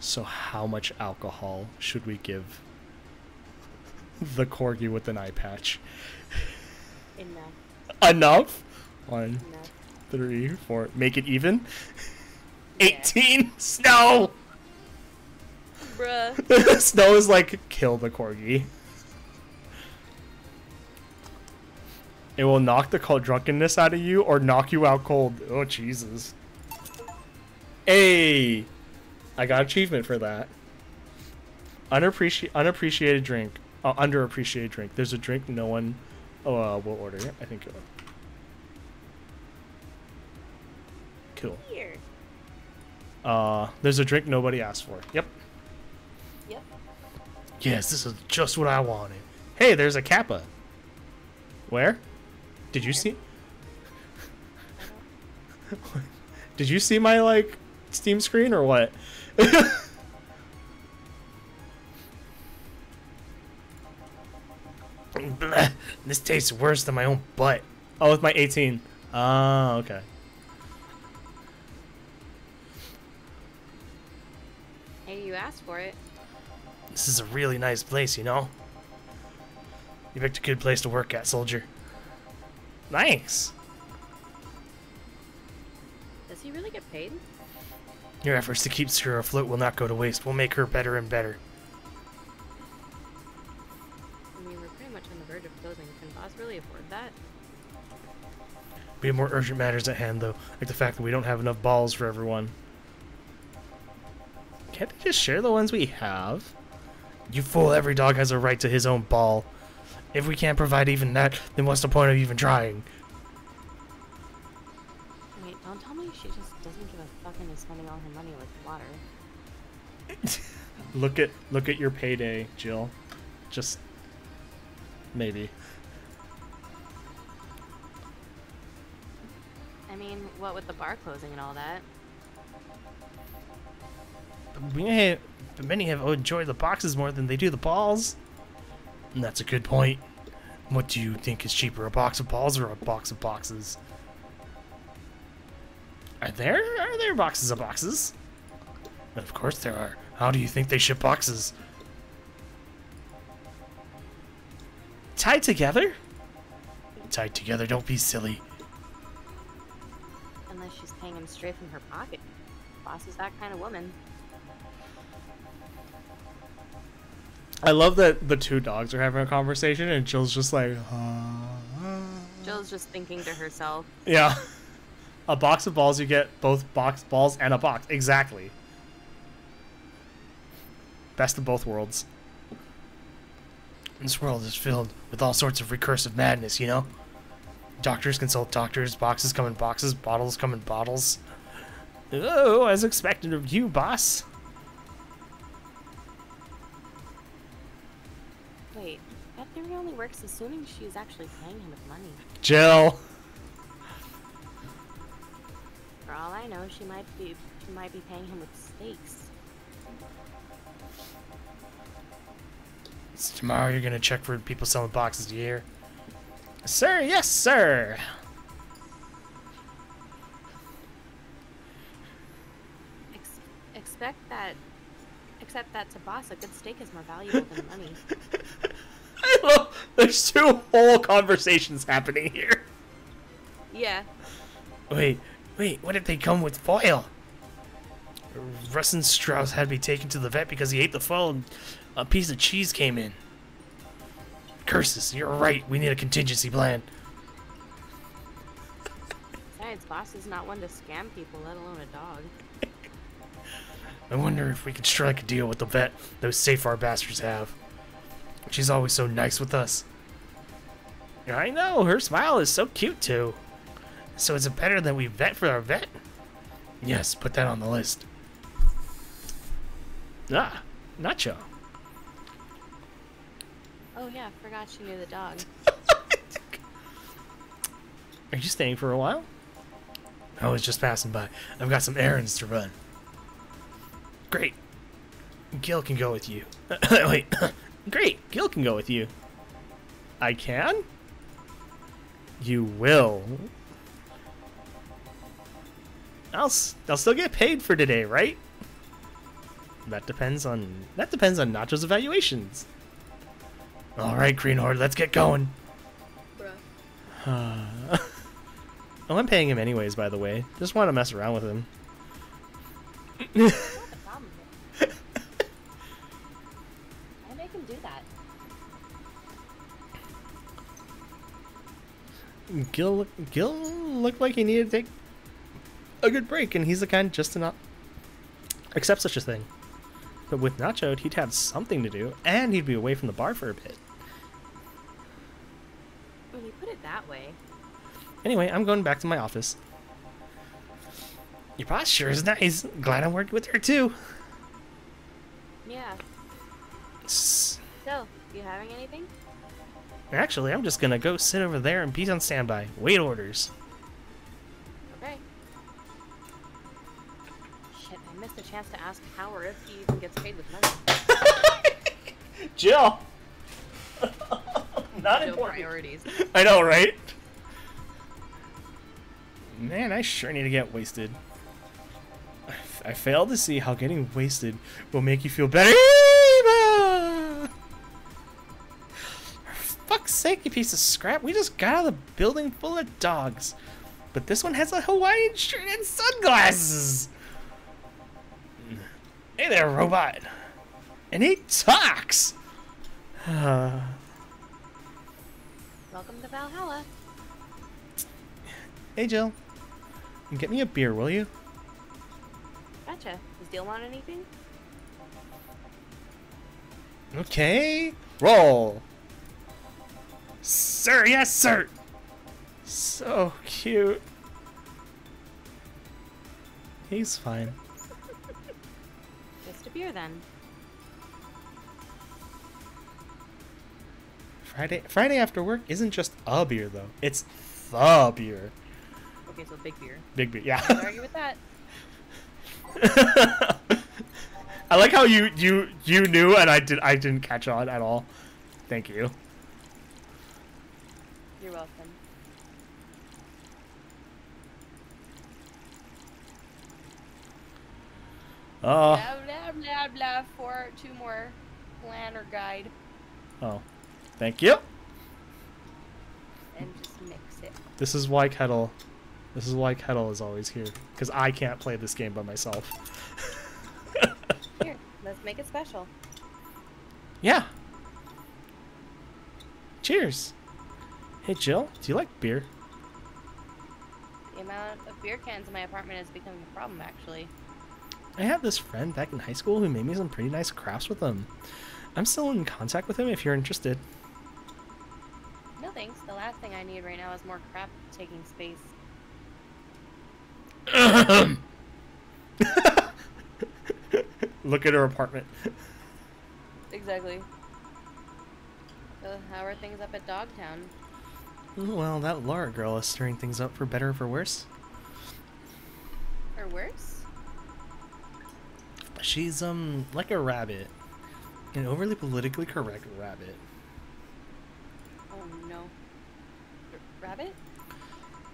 so how much alcohol should we give the corgi with an eye patch? Enough. Enough? One, Enough. three, four. Make it even? Yeah. 18? Snow! Bruh. Snow is like, kill the corgi. It will knock the cold drunkenness out of you or knock you out cold. Oh, Jesus. Hey! I got achievement for that. Unappreci- unappreciated drink. Uh, underappreciated drink. There's a drink no one uh, will order. I think. it- Cool. Uh, there's a drink nobody asked for. Yep. Yep. Yes, this is just what I wanted. Hey, there's a kappa. Where? Did you see? Did you see my like Steam screen or what? Bleh, this tastes worse than my own butt. Oh, with my 18. Oh, okay. Hey, you asked for it. This is a really nice place, you know? You picked a good place to work at, soldier. Thanks. Does he really get paid? Your efforts to keep Sarah afloat will not go to waste. We'll make her better and better. I mean, we're pretty much on the verge of closing. Can Boss really afford that? We have more urgent matters at hand, though, like the fact that we don't have enough balls for everyone. Can't they just share the ones we have? You fool, every dog has a right to his own ball. If we can't provide even that, then what's the point of even trying? Don't tell me she just doesn't give a fuck and is spending all her money like water. Look at look at your payday, Jill. Just maybe. I mean, what with the bar closing and all that? We have, but many have enjoyed the boxes more than they do the balls. And that's a good point. What do you think is cheaper, a box of balls or a box of boxes? Are there are there boxes of boxes? Of course there are. How do you think they ship boxes? Tied together? Tied together, don't be silly. Unless she's paying him straight from her pocket. Boss is that kind of woman. I love that the two dogs are having a conversation and Jill's just like, uh, Jill's just thinking to herself, Yeah. A box of balls, you get both box balls and a box. Exactly. Best of both worlds. This world is filled with all sorts of recursive madness, you know? Doctors consult doctors, boxes come in boxes, bottles come in bottles. Oh, as expected of you, boss. wait, that theory only works assuming she's actually paying him with money. Jill. All I know, she might be she might be paying him with steaks. So tomorrow you're gonna check for people selling boxes, hear? Sir, yes, sir. Ex- expect that. Except that to boss, a good steak is more valuable than money. I love. There's two whole conversations happening here. Yeah. Wait, wait. What if they come with foil? Rustin Strauss had me taken to the vet because he ate the foil and a piece of cheese came in. Curses, you're right. We need a contingency plan. Besides, boss is not one to scam people, let alone a dog. I wonder if we could strike a deal with the vet those Safar bastards have. She's always so nice with us. I know, her smile is so cute too. So is it better that we vet for our vet? Yes, put that on the list. Ah, Nacho. Oh yeah, forgot you knew the dog. Are you staying for a while? I was just passing by. I've got some errands to run. Great. Gil can go with you. Wait. Great. Gil can go with you. I can? You will. I'll, I'll still get paid for today, right? That depends on that depends on Nacho's evaluations. All right, Greenhorn, let's get going. oh, I'm paying him anyways, by the way. Just want to mess around with him. What's the problem here? I make him do that. Gil, Gil looked like he needed to take a good break, and he's the kind just to not accept such a thing. But with Nacho, he'd have something to do, and he'd be away from the bar for a bit. When you put it that way, Anyway, I'm going back to my office. Your boss sure is nice. Glad I worked with her too. yeah. S- So, you having anything? Actually, I'm just gonna go sit over there and be on standby. Wait orders. Missed the chance to ask Howard if he even gets paid with money. Jill. Not No important. priorities. I know, right? Man, I sure need to get wasted. I fail to see how getting wasted will make you feel better. Eva! For fuck's sake, you piece of scrap. We just got out of the building full of dogs. But this one has a Hawaiian shirt and sunglasses. Hey there, robot. And he talks. Welcome to Valhalla. hey, Jill. and Get me a beer, will you? Gotcha. Does Deal want anything? Okay. Roll. Sir, yes, sir. So cute. He's fine. Beer then. Friday Friday after work isn't just a beer though. It's the beer. Okay, so big beer. Big beer. Yeah. argue with that. I like how you you you knew and I did I didn't catch on at all. Thank you. You're welcome. Oh. Blah blah for two more plan or guide Oh. Thank you. and just mix it. This is why Kettle. This is why Kettle is always here because I can't play this game by myself. Here, let's make it special. yeah. Cheers. Hey Jill, do you like beer? The amount of beer cans in my apartment is becoming a problem, actually. I have this friend back in high school who made me some pretty nice crafts with them. I'm still in contact with him if you're interested. No thanks. The last thing I need right now is more crap taking space. Look at her apartment. Exactly. So, how are things up at Dogtown? Well, that Laura girl is stirring things up for better or for worse. Or worse? She's um like a rabbit. An overly politically correct rabbit. Oh no. R- rabbit?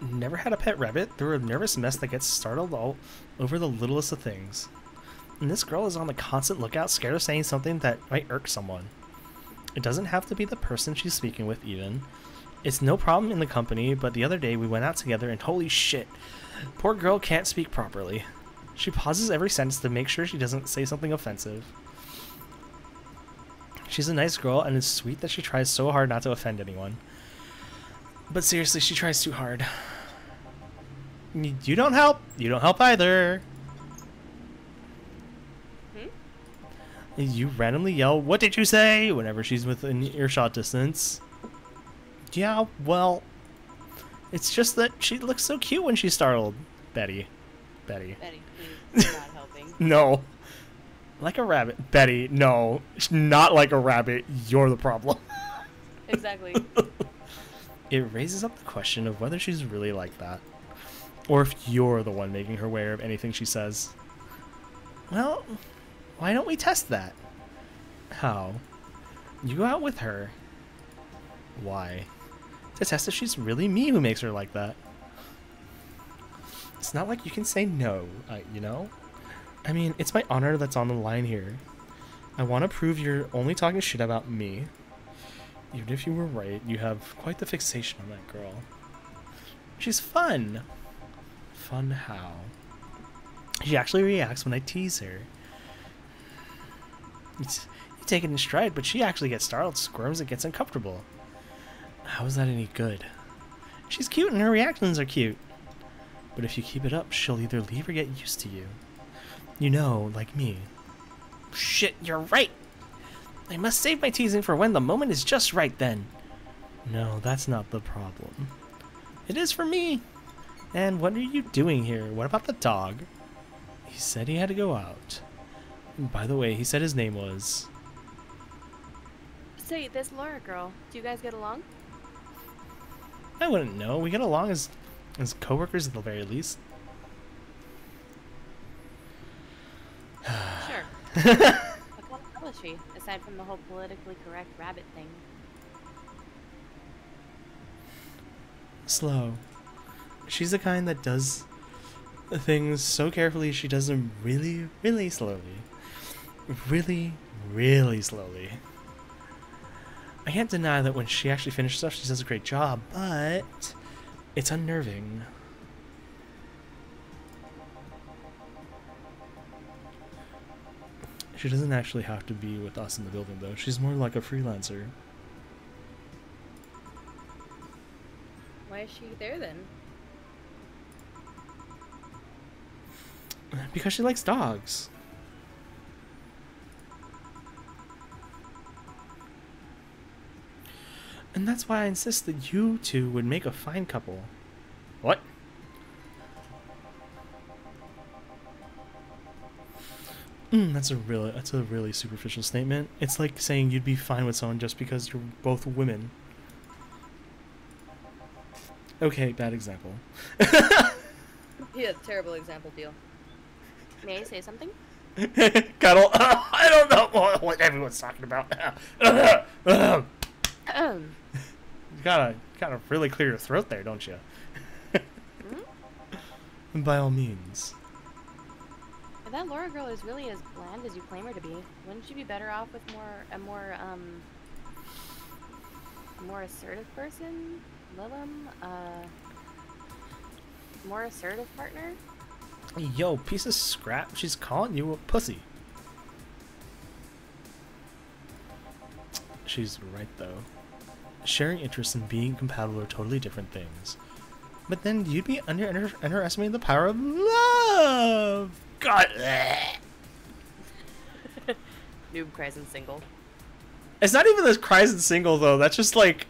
Never had a pet rabbit. They're a nervous mess that gets startled all over the littlest of things. And this girl is on the constant lookout, scared of saying something that might irk someone. It doesn't have to be the person she's speaking with, even. It's no problem in the company, but the other day we went out together and holy shit, poor girl can't speak properly. She pauses every sentence to make sure she doesn't say something offensive. She's a nice girl, and it's sweet that she tries so hard not to offend anyone. But seriously, she tries too hard. You don't help. You don't help either. Hmm? You randomly yell, What did you say? whenever she's within earshot distance. Yeah, well, it's just that she looks so cute when she's startled. Betty. Betty. Betty, not helping. No. Like a rabbit. Betty, no. Not like a rabbit. You're the problem. Exactly. it raises up the question of whether she's really like that. Or if you're the one making her aware of anything she says. Well, why don't we test that? How? You go out with her. Why? To test if she's really me who makes her like that. It's not like you can say no, uh, you know? I mean, it's my honor that's on the line here. I want to prove you're only talking shit about me. Even if you were right, you have quite the fixation on that girl. She's fun. Fun how? She actually reacts when I tease her. It's, you take it in stride, but she actually gets startled, squirms, and gets uncomfortable. How is that any good? She's cute and her reactions are cute. But if you keep it up, she'll either leave or get used to you. You know, like me. Shit, you're right! I must save my teasing for when the moment is just right then. No, that's not the problem. It is for me. And what are you doing here? What about the dog? He said he had to go out. And by the way, he said his name was. Say, this Laura girl, do you guys get along? I wouldn't know. We get along as as coworkers at the very least. What kind of girl is she, aside from the whole politically correct rabbit thing? Slow. She's the kind that does things so carefully she does them really, really slowly. Really, really slowly. I can't deny that when she actually finishes stuff, she does a great job, but it's unnerving. She doesn't actually have to be with us in the building, though. She's more like a freelancer. Why is she there then? Because she likes dogs. And that's why I insist that you two would make a fine couple. What? Mm, that's a really that's a really superficial statement. It's like saying you'd be fine with someone just because you're both women. Okay, bad example. Yeah, terrible example deal. May I say something? Cuddle. I don't know what everyone's talking about. You gotta gotta really clear your throat there, don't you? By all means. if that Laura girl is really as bland as you claim her to be, wouldn't she be better off with more a more um a more assertive person? Lilim? Uh more assertive partner? Yo, piece of scrap. She's calling you a pussy. She's right though. Sharing interests and being compatible are totally different things. But then you'd be under, under underestimating the power of love. God. Noob cries and single. It's not even this cries and single though. That's just like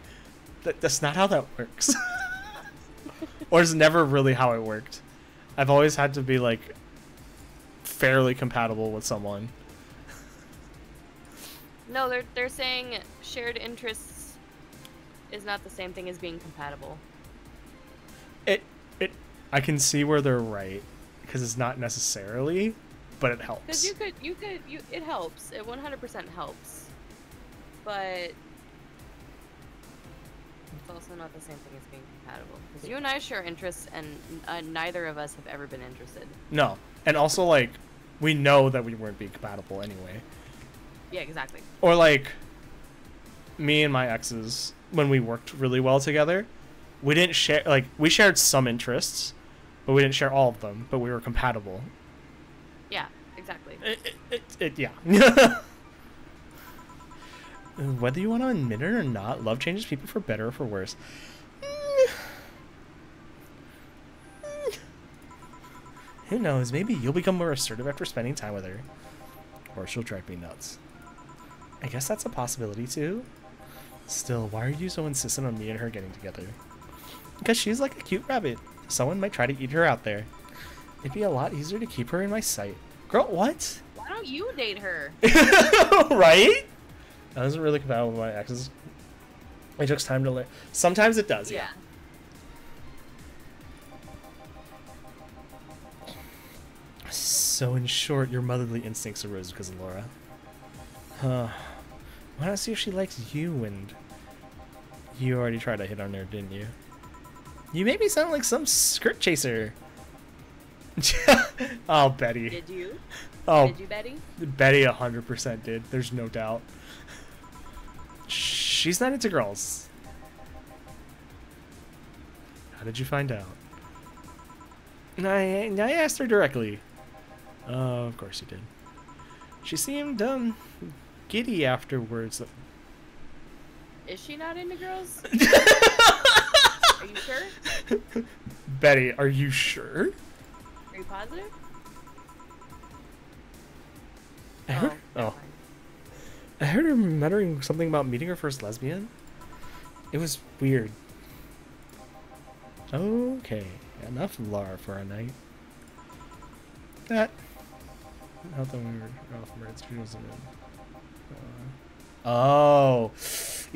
that, that's not how that works. or it's never really how it worked. I've always had to be like fairly compatible with someone. No, they're they're saying shared interests is not the same thing as being compatible. It it I can see where they're right because it's not necessarily, but it helps. Because you could, you could, you. It helps. It 100% helps. But it's also not the same thing as being compatible. Because you and I share interests, and uh, neither of us have ever been interested. No, and also like we know that we weren't being compatible anyway. Yeah, exactly. Or like me and my exes when we worked really well together, we didn't share like we shared some interests, but we didn't share all of them. But we were compatible. Yeah, exactly. It, it, it, yeah. Whether you want to admit it or not, love changes people for better or for worse. Who knows? Maybe you'll become more assertive after spending time with her. Or she'll drive me nuts. I guess that's a possibility too. Still, why are you so insistent on me and her getting together? Because she's like a cute rabbit. Someone might try to eat her out there. It'd be a lot easier to keep her in my sight. Girl, what? Why don't you date her? right? That doesn't really compatible with my exes. It takes time to learn. Sometimes it does, yeah. So, in short, your motherly instincts arose because of Laura. Huh. Why not see if she likes you and. You already tried to hit on her, didn't you? You made me sound like some skirt chaser. oh, Betty. Did you? Oh, Did you, Betty? Betty 100% did. There's no doubt. She's not into girls. How did you find out? And I, I asked her directly. Oh, of course you did. She seemed, um, giddy afterwards. Is she not into girls? Are you sure? Betty, are you sure? Are you positive? I heard, never oh. I heard her muttering something about meeting her first lesbian. It was weird. Okay, enough Laura for a night. That. Not that we were off wasn't in. Uh, oh.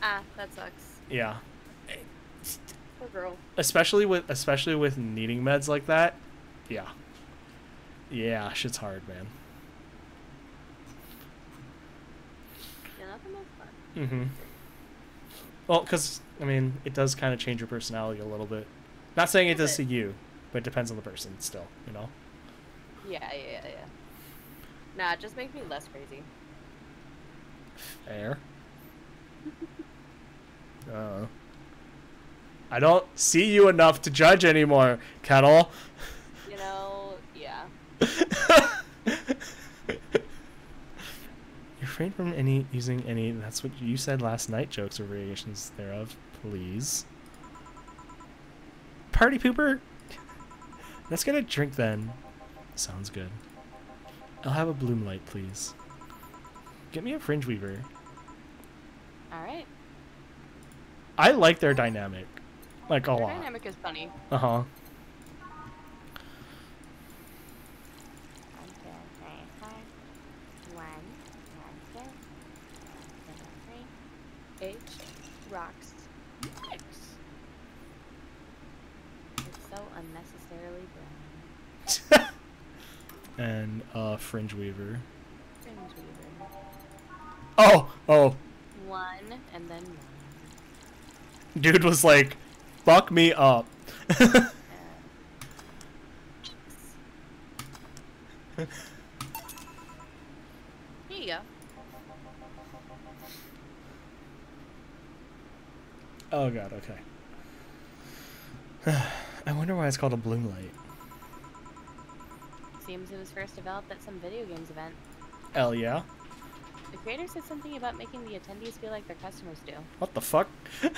Ah, that sucks. yeah. Poor girl. Especially with especially with needing meds like that. Yeah. Yeah, shit's hard, man. Yeah, not the most fun. Mm-hmm. Well, because I mean, it does kind of change your personality a little bit. Not saying it does to you, but it depends on the person. Still, you know. Yeah, yeah, yeah, yeah. Nah, it just makes me less crazy. Fair. uh, I don't see you enough to judge anymore, Kettle. You know, yeah. Refrain from any using any. That's what you said last night. Jokes or variations thereof, please. Party pooper. Let's get a drink then. Sounds good. I'll have a bloom light, please. Get me a fringe weaver. All right. I like their dynamic, like a Their lot. dynamic is funny. Uh huh. One, two, three, four. One, one, two, one, two, three. H rocks X. It's so unnecessarily brown. And uh, fringe weaver. Fringe weaver. Oh, oh, One and then one. dude was like, "Fuck me up." Uh, Here you go. oh god. Okay. I wonder why it's called a bloom light. Seems it was first developed at some video games event. Hell yeah. The creator said something about making the attendees feel like their customers do. What the fuck?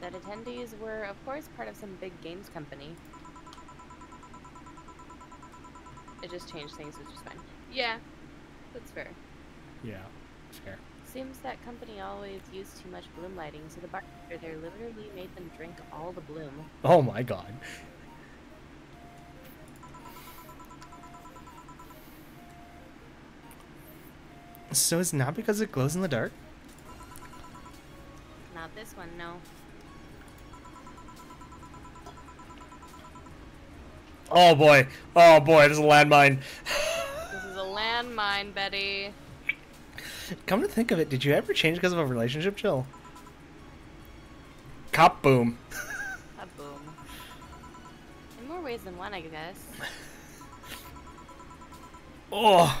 That attendees were, of course, part of some big games company. It just changed things, which is fine. Yeah, that's fair. yeah. Fair. Seems that company always used too much bloom lighting, so the bartender there literally made them drink all the bloom. Oh my god. So it's not because it glows in the dark? Not this one, no. Oh boy. Oh boy, there's a landmine. This is a landmine, Betty. Come to think of it, did you ever change because of a relationship, Jill? Cop boom. A boom. In more ways than one, I guess. Oh.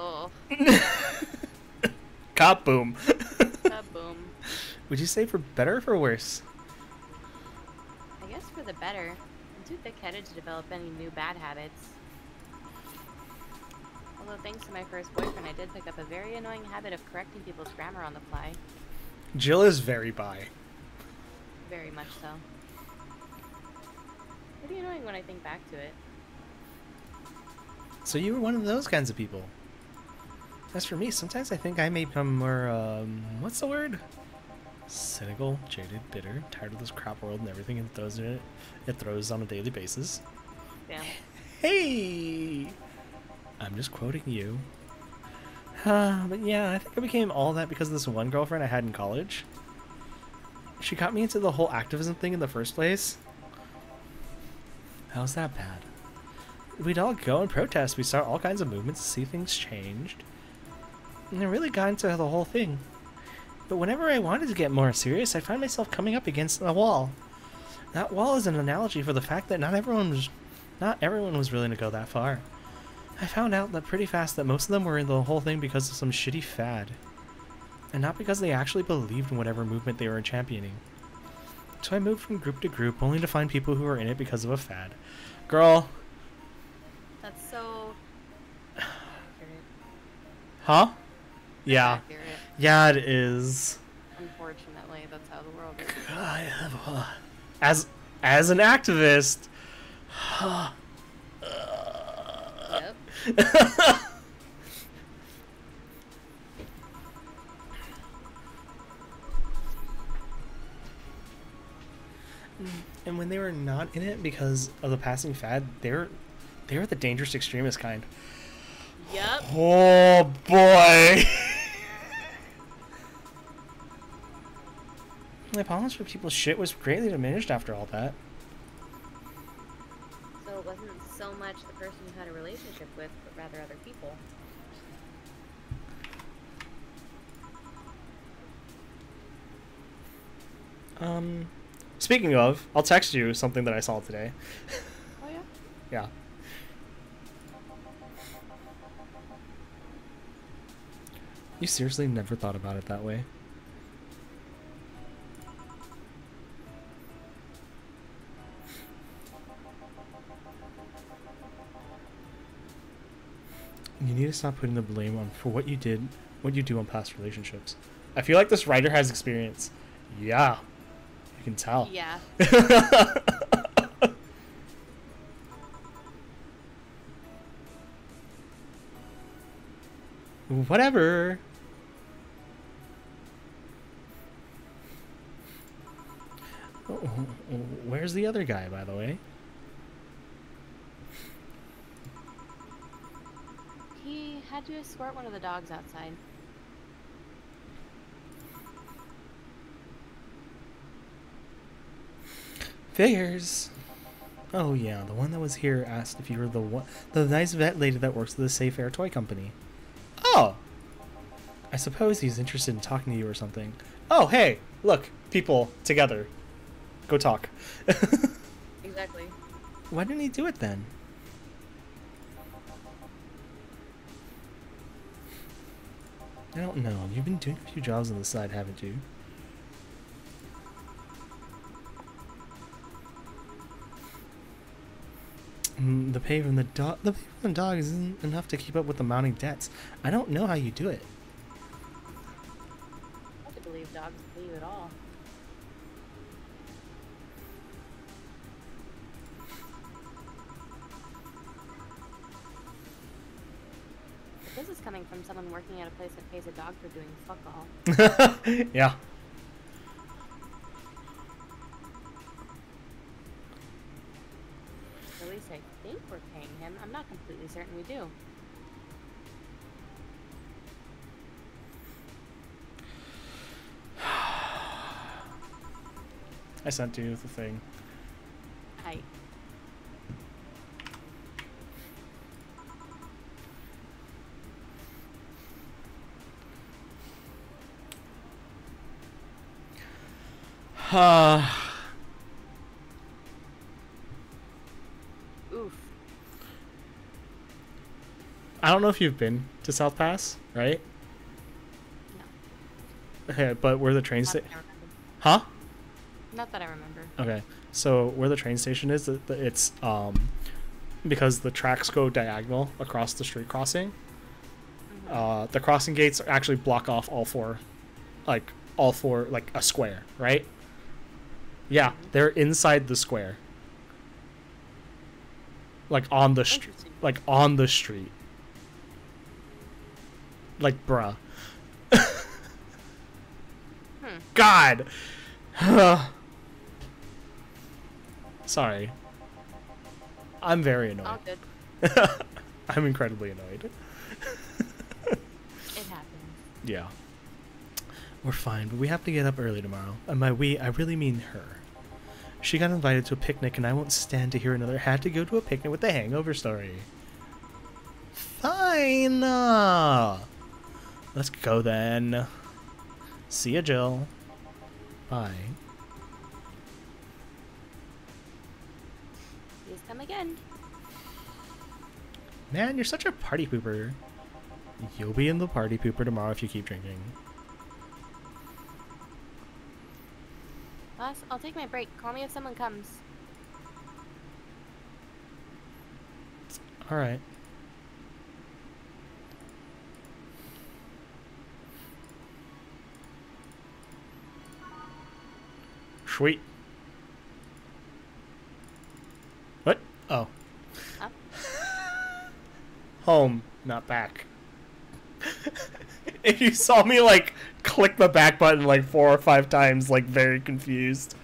Oh, Cop boom. a boom. Would you say for better or for worse? I guess for the better. I'm too thick-headed to develop any new bad habits. Although thanks to my first boyfriend, I did pick up a very annoying habit of correcting people's grammar on the fly. Jill is very bi. Very much so. Pretty annoying when I think back to it. So you were one of those kinds of people. As for me, sometimes I think I may become more, um, what's the word? Cynical, jaded, bitter, tired of this crap world and everything it throws in it. It throws on a daily basis. Damn. Hey! I'm just quoting you. Uh, but yeah, I think I became all that because of this one girlfriend I had in college. She got me into the whole activism thing in the first place. How's that bad? We'd all go and protest. We start all kinds of movements to see things changed. And I really got into the whole thing. But whenever I wanted to get more serious, I find myself coming up against a wall. That wall is an analogy for the fact that not everyone was not everyone was willing to go that far. I found out that pretty fast that most of them were in the whole thing because of some shitty fad. And not because they actually believed in whatever movement they were championing. So I moved from group to group only to find people who were in it because of a fad. Girl, That's so huh? Yeah. Accurate. Yeah, it is. Unfortunately, that's how the world is. Uh, as as an activist. Yep. And when they were not in it because of the passing fad, they're they were the dangerous extremist kind. Yep. Oh boy. My tolerance for people's shit was greatly diminished after all that. So it wasn't so much the person you had a relationship with, but rather other people. Um, speaking of, I'll text you something that I saw today. Oh yeah. yeah. You seriously never thought about it that way? You need to stop putting the blame on for what you did, what you do on past relationships. I feel like this writer has experience. Yeah, you can tell. Yeah. Whatever. Oh, Where's the other guy, by the way? He had to escort one of the dogs outside. Figures. Oh yeah, the one that was here asked if you were the one, the nice vet lady that works at the Safe Air Toy Company. Oh. I suppose he's interested in talking to you or something. Oh hey, look, people together. Go talk. Exactly. Why didn't he do it then? I don't know. You've been doing a few jobs on the side, haven't you? Mm, The pay from the dog, the pay from the dog isn't enough to keep up with the mounting debts. I don't know how you do it. I to believe dogs believe at all. Working at a place that pays a dog for doing fuck all. yeah. At least I think we're paying him. I'm not completely certain we do. I sent you the thing. Hi. Uh, Oof. I don't know if you've been to South Pass, right? No. Okay, but where the train station, huh? Not that I remember. Okay, so where the train station is, it's um because the tracks go diagonal across the street crossing. Mhm. Uh, the crossing gates actually block off all four, like all four, like a square, right? Yeah, they're inside the square. Like on the street, like on the street. Like, bruh. Hmm. God. Sorry. I'm very annoyed. I'm incredibly annoyed. It happens. Yeah. We're fine, but we have to get up early tomorrow. And by we, I really mean her. She got invited to a picnic, and I won't stand to hear another had to go to a picnic with the hangover story. Fine. uh, Let's go then. See ya, Jill. Bye. Please come again. Man, you're such a party pooper. You'll be in the party pooper tomorrow if you keep drinking. Boss, I'll take my break. Call me if someone comes. Alright. Sweet. What? Oh. Huh? Home, not back. if you saw me like click the back button like four or five times, like very confused.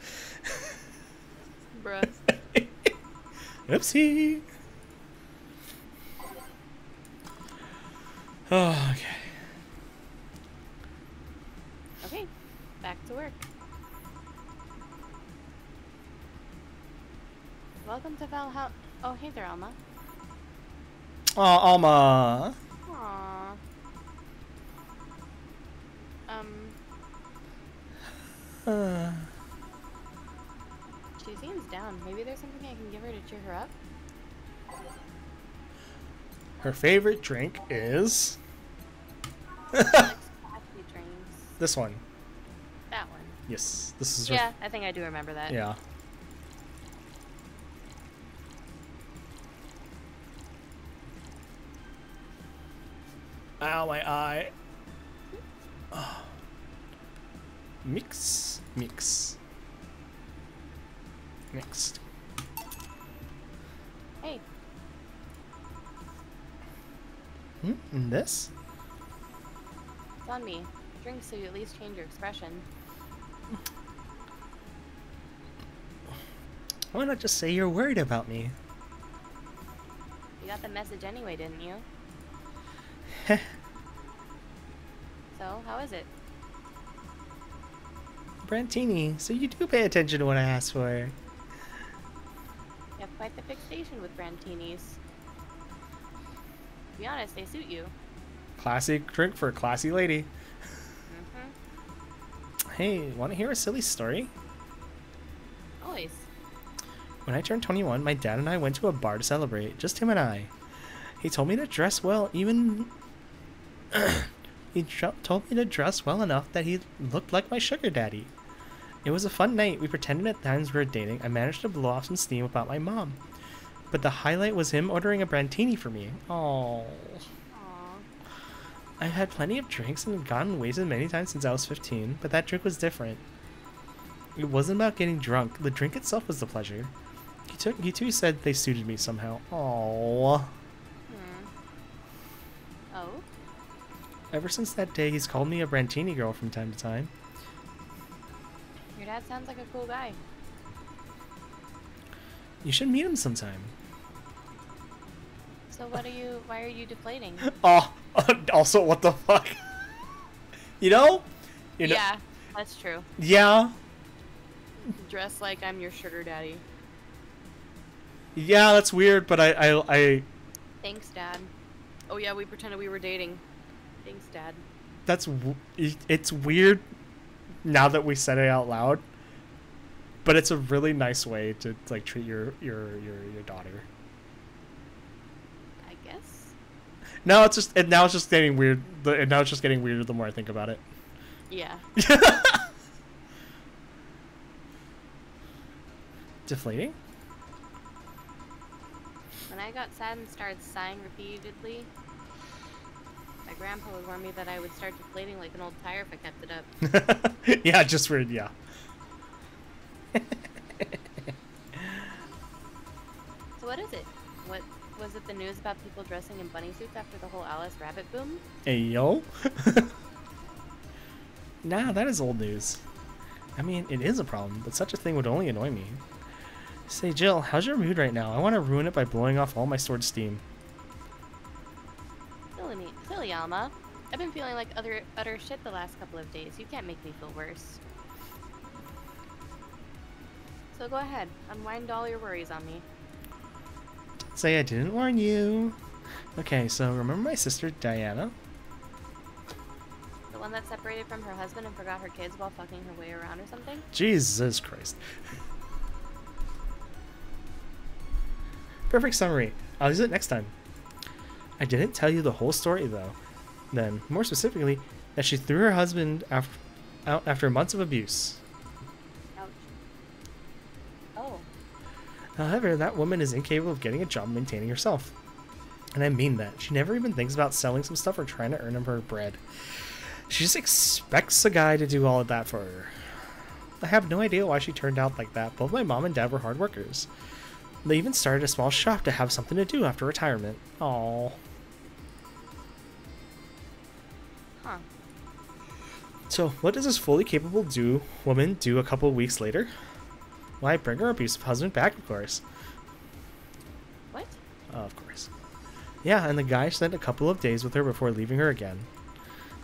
Bruh. Oopsie. Oh, okay. Okay, back to work. Welcome to Valhalla. Oh, hey there, Alma. Aw, Alma. Aww. She seems down. Maybe there's something I can give her to cheer her up? her favorite drink is She likes coffee drinks. this one. That one. Yes, this is her. Yeah, I think I do remember that. Yeah. Ow, my eye. Oh. Mix, mix. Next. Hey, Hmm? And this? it's on me. Drink so you at least change your expression. Why not just say you're worried about me? You got the message anyway, didn't you? So, how is it? Brandtini, so you do pay attention to what I ask for. You have quite the fixation with Brandtinis. To be honest, they suit you. Classic drink for a classy lady. Mm-hmm. Hey, want to hear a silly story? Always. When I turned 21, my dad and I went to a bar to celebrate, just him and I. He told me to dress well, even. he told me to dress well enough that he looked like my sugar daddy. It was a fun night. We pretended at times we were dating. I managed to blow off some steam about my mom. But the highlight was him ordering a Brandtini for me. Aww. I've had plenty of drinks and gotten wasted many times since I was 15, but that drink was different. It wasn't about getting drunk. The drink itself was the pleasure. He took. He too said they suited me somehow. Aww. Ever since that day, he's called me a Brandtini girl from time to time. Your dad sounds like a cool guy. You should meet him sometime. So what are you, why are you deflating? Oh, also, what the fuck? you know? You know? yeah, that's true. Yeah. Dress like I'm your sugar daddy. Yeah, that's weird, but I, I, I, Thanks, Dad. Oh yeah, we pretended we were dating. Thanks, Dad. that's, it's weird now that we said it out loud. But it's a really nice way to like treat your your your, your daughter. I guess. Now it's just and now it's just getting weird. The, and now it's just getting weirder the more I think about it. Yeah. Deflating? When I got sad and started sighing repeatedly, my grandpa would warn me that I would start deflating like an old tire if I kept it up. yeah, just weird. Yeah. So what is it? What was it the news about people dressing in bunny suits after the whole Alice Rabbit boom? Hey yo. nah, that is old news. I mean, it is a problem, but such a thing would only annoy me. Say, Jill, how's your mood right now? I want to ruin it by blowing off all my stored steam. Silly Alma. I've been feeling like other utter shit the last couple of days. You can't make me feel worse. So go ahead, unwind all your worries on me. Say I didn't warn you. Okay, so remember my sister Diana? The one that separated from her husband and forgot her kids while fucking her way around or something? Jesus Christ. Perfect summary. I'll use it next time. I didn't tell you the whole story though. Then, more specifically, that she threw her husband af- out after months of abuse. Ouch. Oh. However, that woman is incapable of getting a job and maintaining herself. And I mean that. She never even thinks about selling some stuff or trying to earn her bread. She just expects a guy to do all of that for her. I have no idea why she turned out like that. Both my mom and dad were hard workers. They even started a small shop to have something to do after retirement. Aww. So, what does this fully capable do woman do a couple of weeks later? Why bring her abusive husband back, of course. What? Of course. Yeah, and the guy spent a couple of days with her before leaving her again.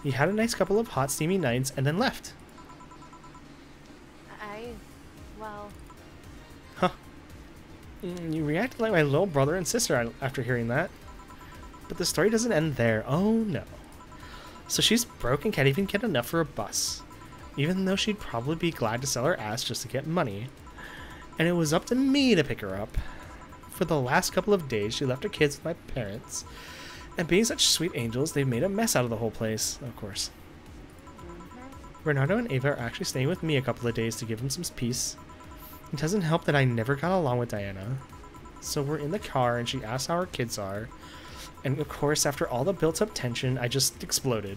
He had a nice couple of hot, steamy nights and then left. I. Well. Huh. Mm, You reacted like my little brother and sister after hearing that. But the story doesn't end there. Oh no. So she's broke and can't even get enough for a bus. Even though she'd probably be glad to sell her ass just to get money. And it was up to me to pick her up. For the last couple of days, she left her kids with my parents. And being such sweet angels, they've made a mess out of the whole place, of course. Bernardo and Ava are actually staying with me a couple of days to give them some peace. It doesn't help that I never got along with Diana. So we're in the car and she asks how our kids are. And of course, after all the built up tension, I just exploded.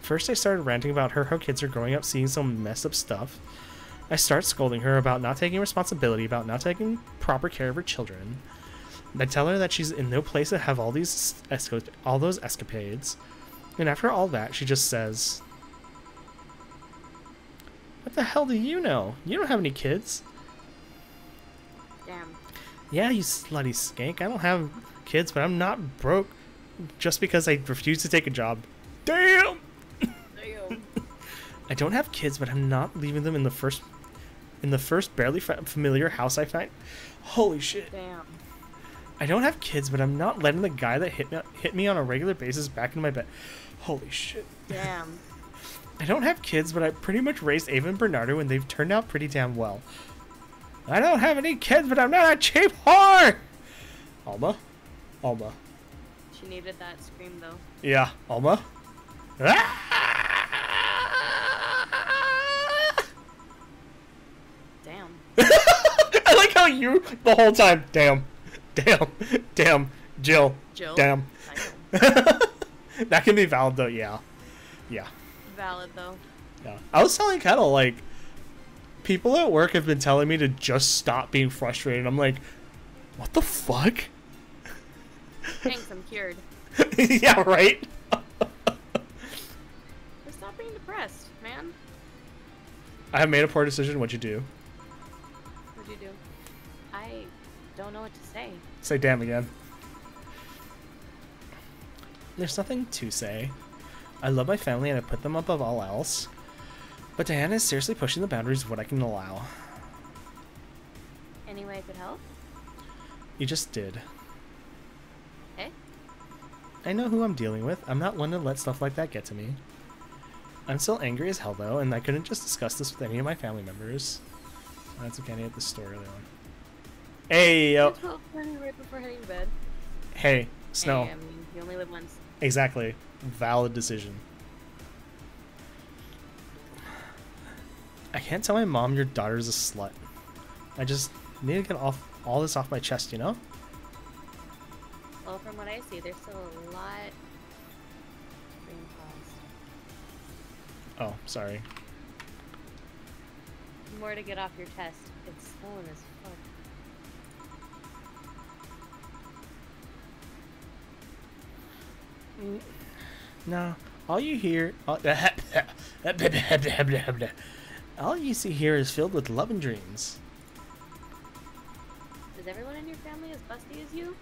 First, I started ranting about her how kids are growing up seeing some messed up stuff. I start scolding her about not taking responsibility, about not taking proper care of her children. I tell her that she's in no place to have all these esca- all those escapades. And after all that, she just says, "What the hell do you know? You don't have any kids." Damn. Yeah, you slutty skank. I don't have kids, but I'm not broke just because I refuse to take a job. Damn! Damn. I don't have kids, but I'm not leaving them in the first in the first barely fa- familiar house I find. Holy shit. Damn. I don't have kids, but I'm not letting the guy that hit me hit me on a regular basis back in my bed. Holy shit. Damn. I don't have kids, but I pretty much raised Ava and Bernardo, and they've turned out pretty damn well. I don't have any kids, but I'm not a cheap whore! Alma? Alma. She needed that scream though. Yeah, Alma? Ah! Damn. I like how you, the whole time, damn, damn, damn, Jill, Jill. damn. That can be valid though, yeah. Yeah. Valid though. Yeah. I was telling Kettle, like, people at work have been telling me to just stop being frustrated. I'm like, what the fuck? Thanks, I'm cured. yeah, right? Just stop being depressed, man. I have made a poor decision. What'd you do? What'd you do? I don't know what to say. Say damn again. There's nothing to say. I love my family and I put them above all else. But Diana is seriously pushing the boundaries of what I can allow. Any way I could help? You just did. I know who I'm dealing with. I'm not one to let stuff like that get to me. I'm still angry as hell though, and I couldn't just discuss this with any of my family members. That's okay, I need the story early on. Hey, yo. Right before heading to bed. Hey, Snow. Hey, I mean, you only live once. Exactly. Valid decision. I can't tell my mom your daughter's a slut. I just need to get off all this off my chest, you know? Well, from what I see, there's still a lot being paused. Oh, sorry. More to get off your chest. It's swollen as fuck. Mm, no, all you hear, all, all you see here is filled with love and dreams. Is everyone in your family as busty as you?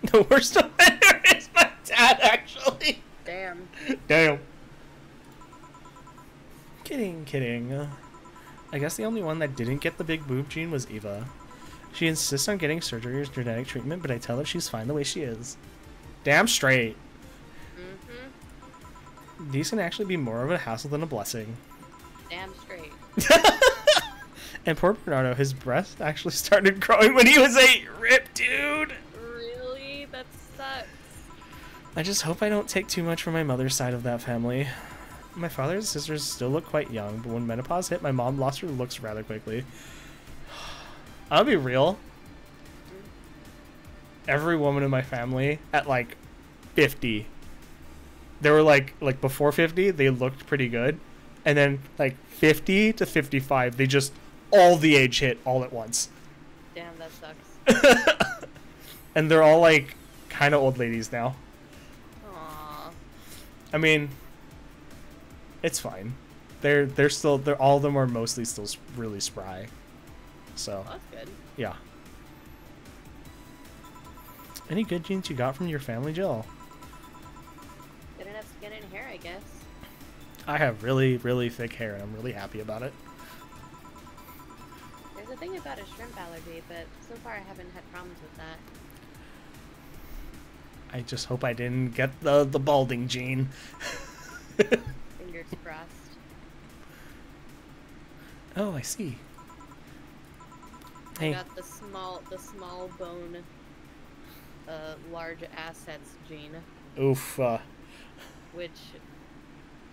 The worst offender is my dad, actually. Damn. Damn. Kidding, kidding. I guess the only one that didn't get the big boob gene was Eva. She insists on getting surgery or genetic treatment, but I tell her she's fine the way she is. Damn straight. Mm-hmm. These can actually be more of a hassle than a blessing. Damn straight. And poor Bernardo, his breast actually started growing when he was eight. Rip, dude. Really? That sucks. I just hope I don't take too much from my mother's side of that family. My father's sisters still look quite young, but when menopause hit, my mom lost her looks rather quickly. I'll be real. Every woman in my family at like 50, they were like like before 50, they looked pretty good, and then like 50 to 55, they just all the age hit all at once, Damn, that sucks. and they're all like kind of old ladies now. I mean, it's fine. They're they're still they're all of them are mostly still really spry. So Well, that's good. yeah. Any good genes you got from your family, Jill? Good enough skin and hair, I guess. I have really really thick hair, and I'm really happy about it. There's a thing about a shrimp allergy, but so far I haven't had problems with that. I just hope I didn't get the the balding gene. Fingers crossed. oh, I see. I Hey, got the small, the small bone, uh, large assets gene, oof. Uh, which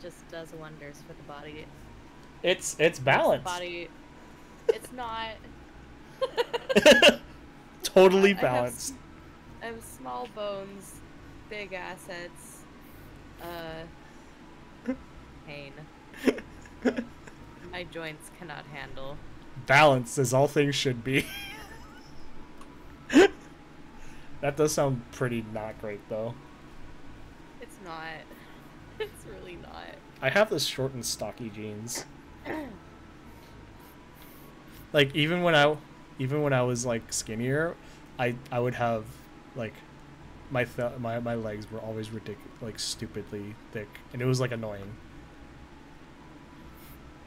just does wonders for the body. it's it's balanced. Body, it's not. totally balanced. S- I have small bones, big assets, uh, pain. My joints cannot handle. Balance as all things should be. that does sound pretty not great though. It's not. It's really not. I have the short and stocky jeans. like even when I even when I was like skinnier, I I would have like my th- my my legs were always ridiculous like stupidly thick and it was like annoying.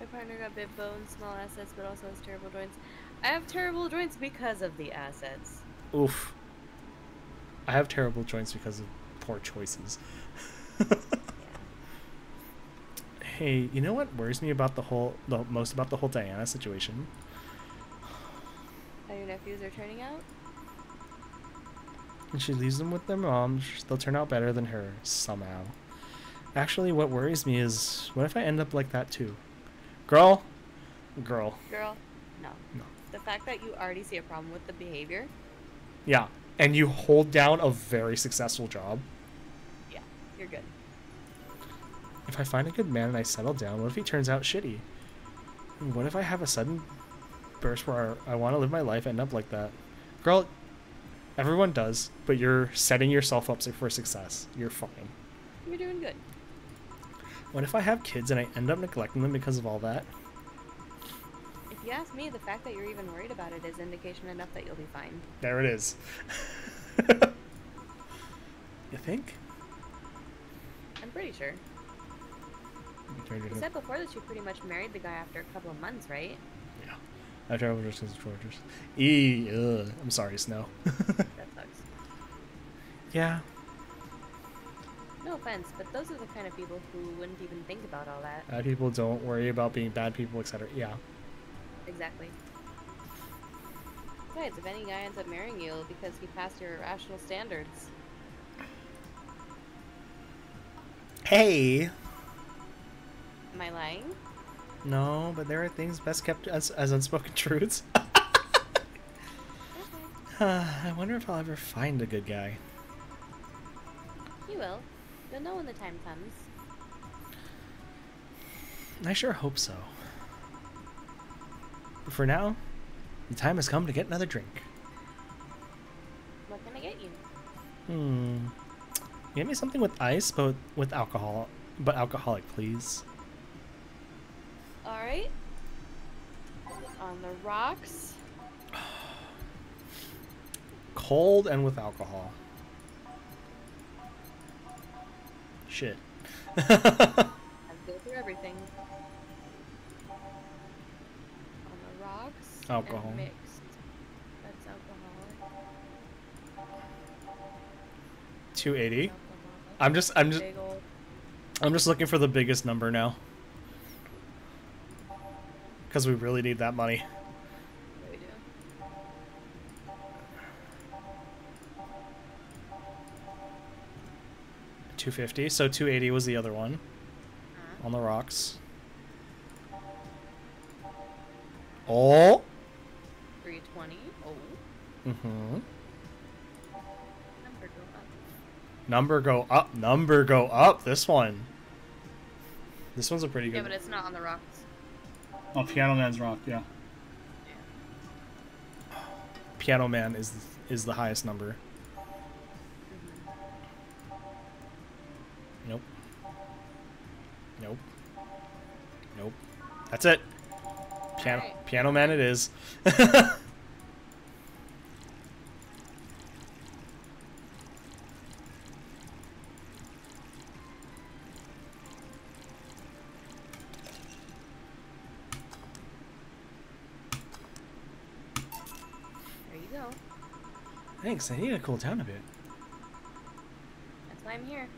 My partner got big bones, small assets, but also has terrible joints. I have terrible joints because of the assets. Oof. I have terrible joints because of poor choices. hey, you know what worries me about the whole the most about the whole Diana situation? How your nephews are turning out? And she leaves them with their mom, they'll turn out better than her somehow. Actually, what worries me is what if I end up like that too? Girl, girl, Girl, no. No. The fact that you already see a problem with the behavior, yeah, and you hold down a very successful job. yeah, you're good. If I find a good man and I settle down, what if he turns out shitty? And what if I have a sudden burst where I want to live my life, end up like that? Girl, everyone does, but you're setting yourself up for success. You're fine. You're doing good. What if I have kids and I end up neglecting them because of all that? If you ask me, the fact that you're even worried about it is indication enough that you'll be fine. There it is. you think? I'm pretty sure. You said before that you pretty much married the guy after a couple of months, right? Yeah. I travel just because of Georges. E. Ugh. I'm sorry, Snow. That sucks. yeah. No offense, but those are the kind of people who wouldn't even think about all that. Bad people don't worry about being bad people, etc. Yeah. Exactly. Besides, if any guy ends up marrying you because he passed your irrational standards, Hey. am I lying? No, but there are things best kept as, as unspoken truths. Okay. I wonder if I'll ever find a good guy. You will. You'll know when the time comes. I sure hope so. But for now, the time has come to get another drink. What can I get you? Hmm. Get me something with ice, but with alcohol. But alcoholic, please. Alright. On the rocks. Cold and with alcohol. Shit. I've go through everything. On the rocks. Alcohol. mixed. That's alcoholic. 280. Alcoholic. I'm just I'm just I'm just looking for the biggest number now. Cuz we really need that money. Yeah, we do. Two fifty. So two eighty was the other one Uh-huh. on the rocks. Oh. 320. Oh. Mm-hmm. Number go up. Number go up. Number go up. This one. This one's a pretty Yeah, good. Yeah, but it's not on the rocks. Oh, Piano Man's rock. Yeah. Yeah. Piano Man is is the highest number. Nope. Nope. Nope. That's it. Piano Alright. Piano Man it is. Thanks. I need to cool down a bit. That's why I'm here.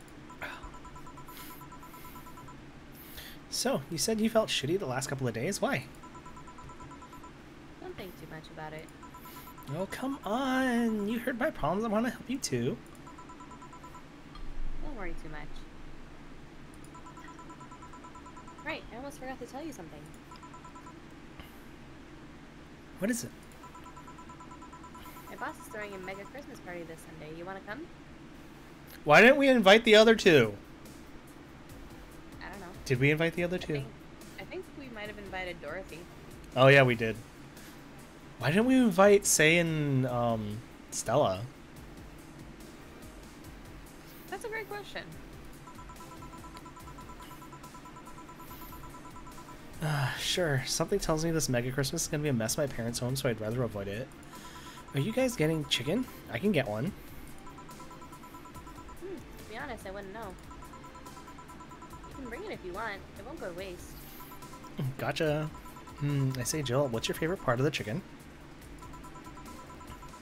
So, you said you felt shitty the last couple of days. Why? Don't think too much about it. Oh, come on. You heard my problems. I want to help you too. Don't worry too much. Right, I almost forgot to tell you something. What is it? Boss is throwing a mega Christmas party this Sunday. You want to come? Why didn't we invite the other two? I don't know. Did we invite the other I two? think, I think we might have invited Dorothy. Oh, yeah, we did. Why didn't we invite, Sei, and um, Stella? That's a great question. Uh, sure. Something tells me this mega Christmas is going to be a mess at my parents' home, so I'd rather avoid it. Are you guys getting chicken? I can get one. Hmm, to be honest, I wouldn't know. You can bring it if you want. It won't go to waste. Gotcha. Hmm, I say, Jill, what's your favorite part of the chicken?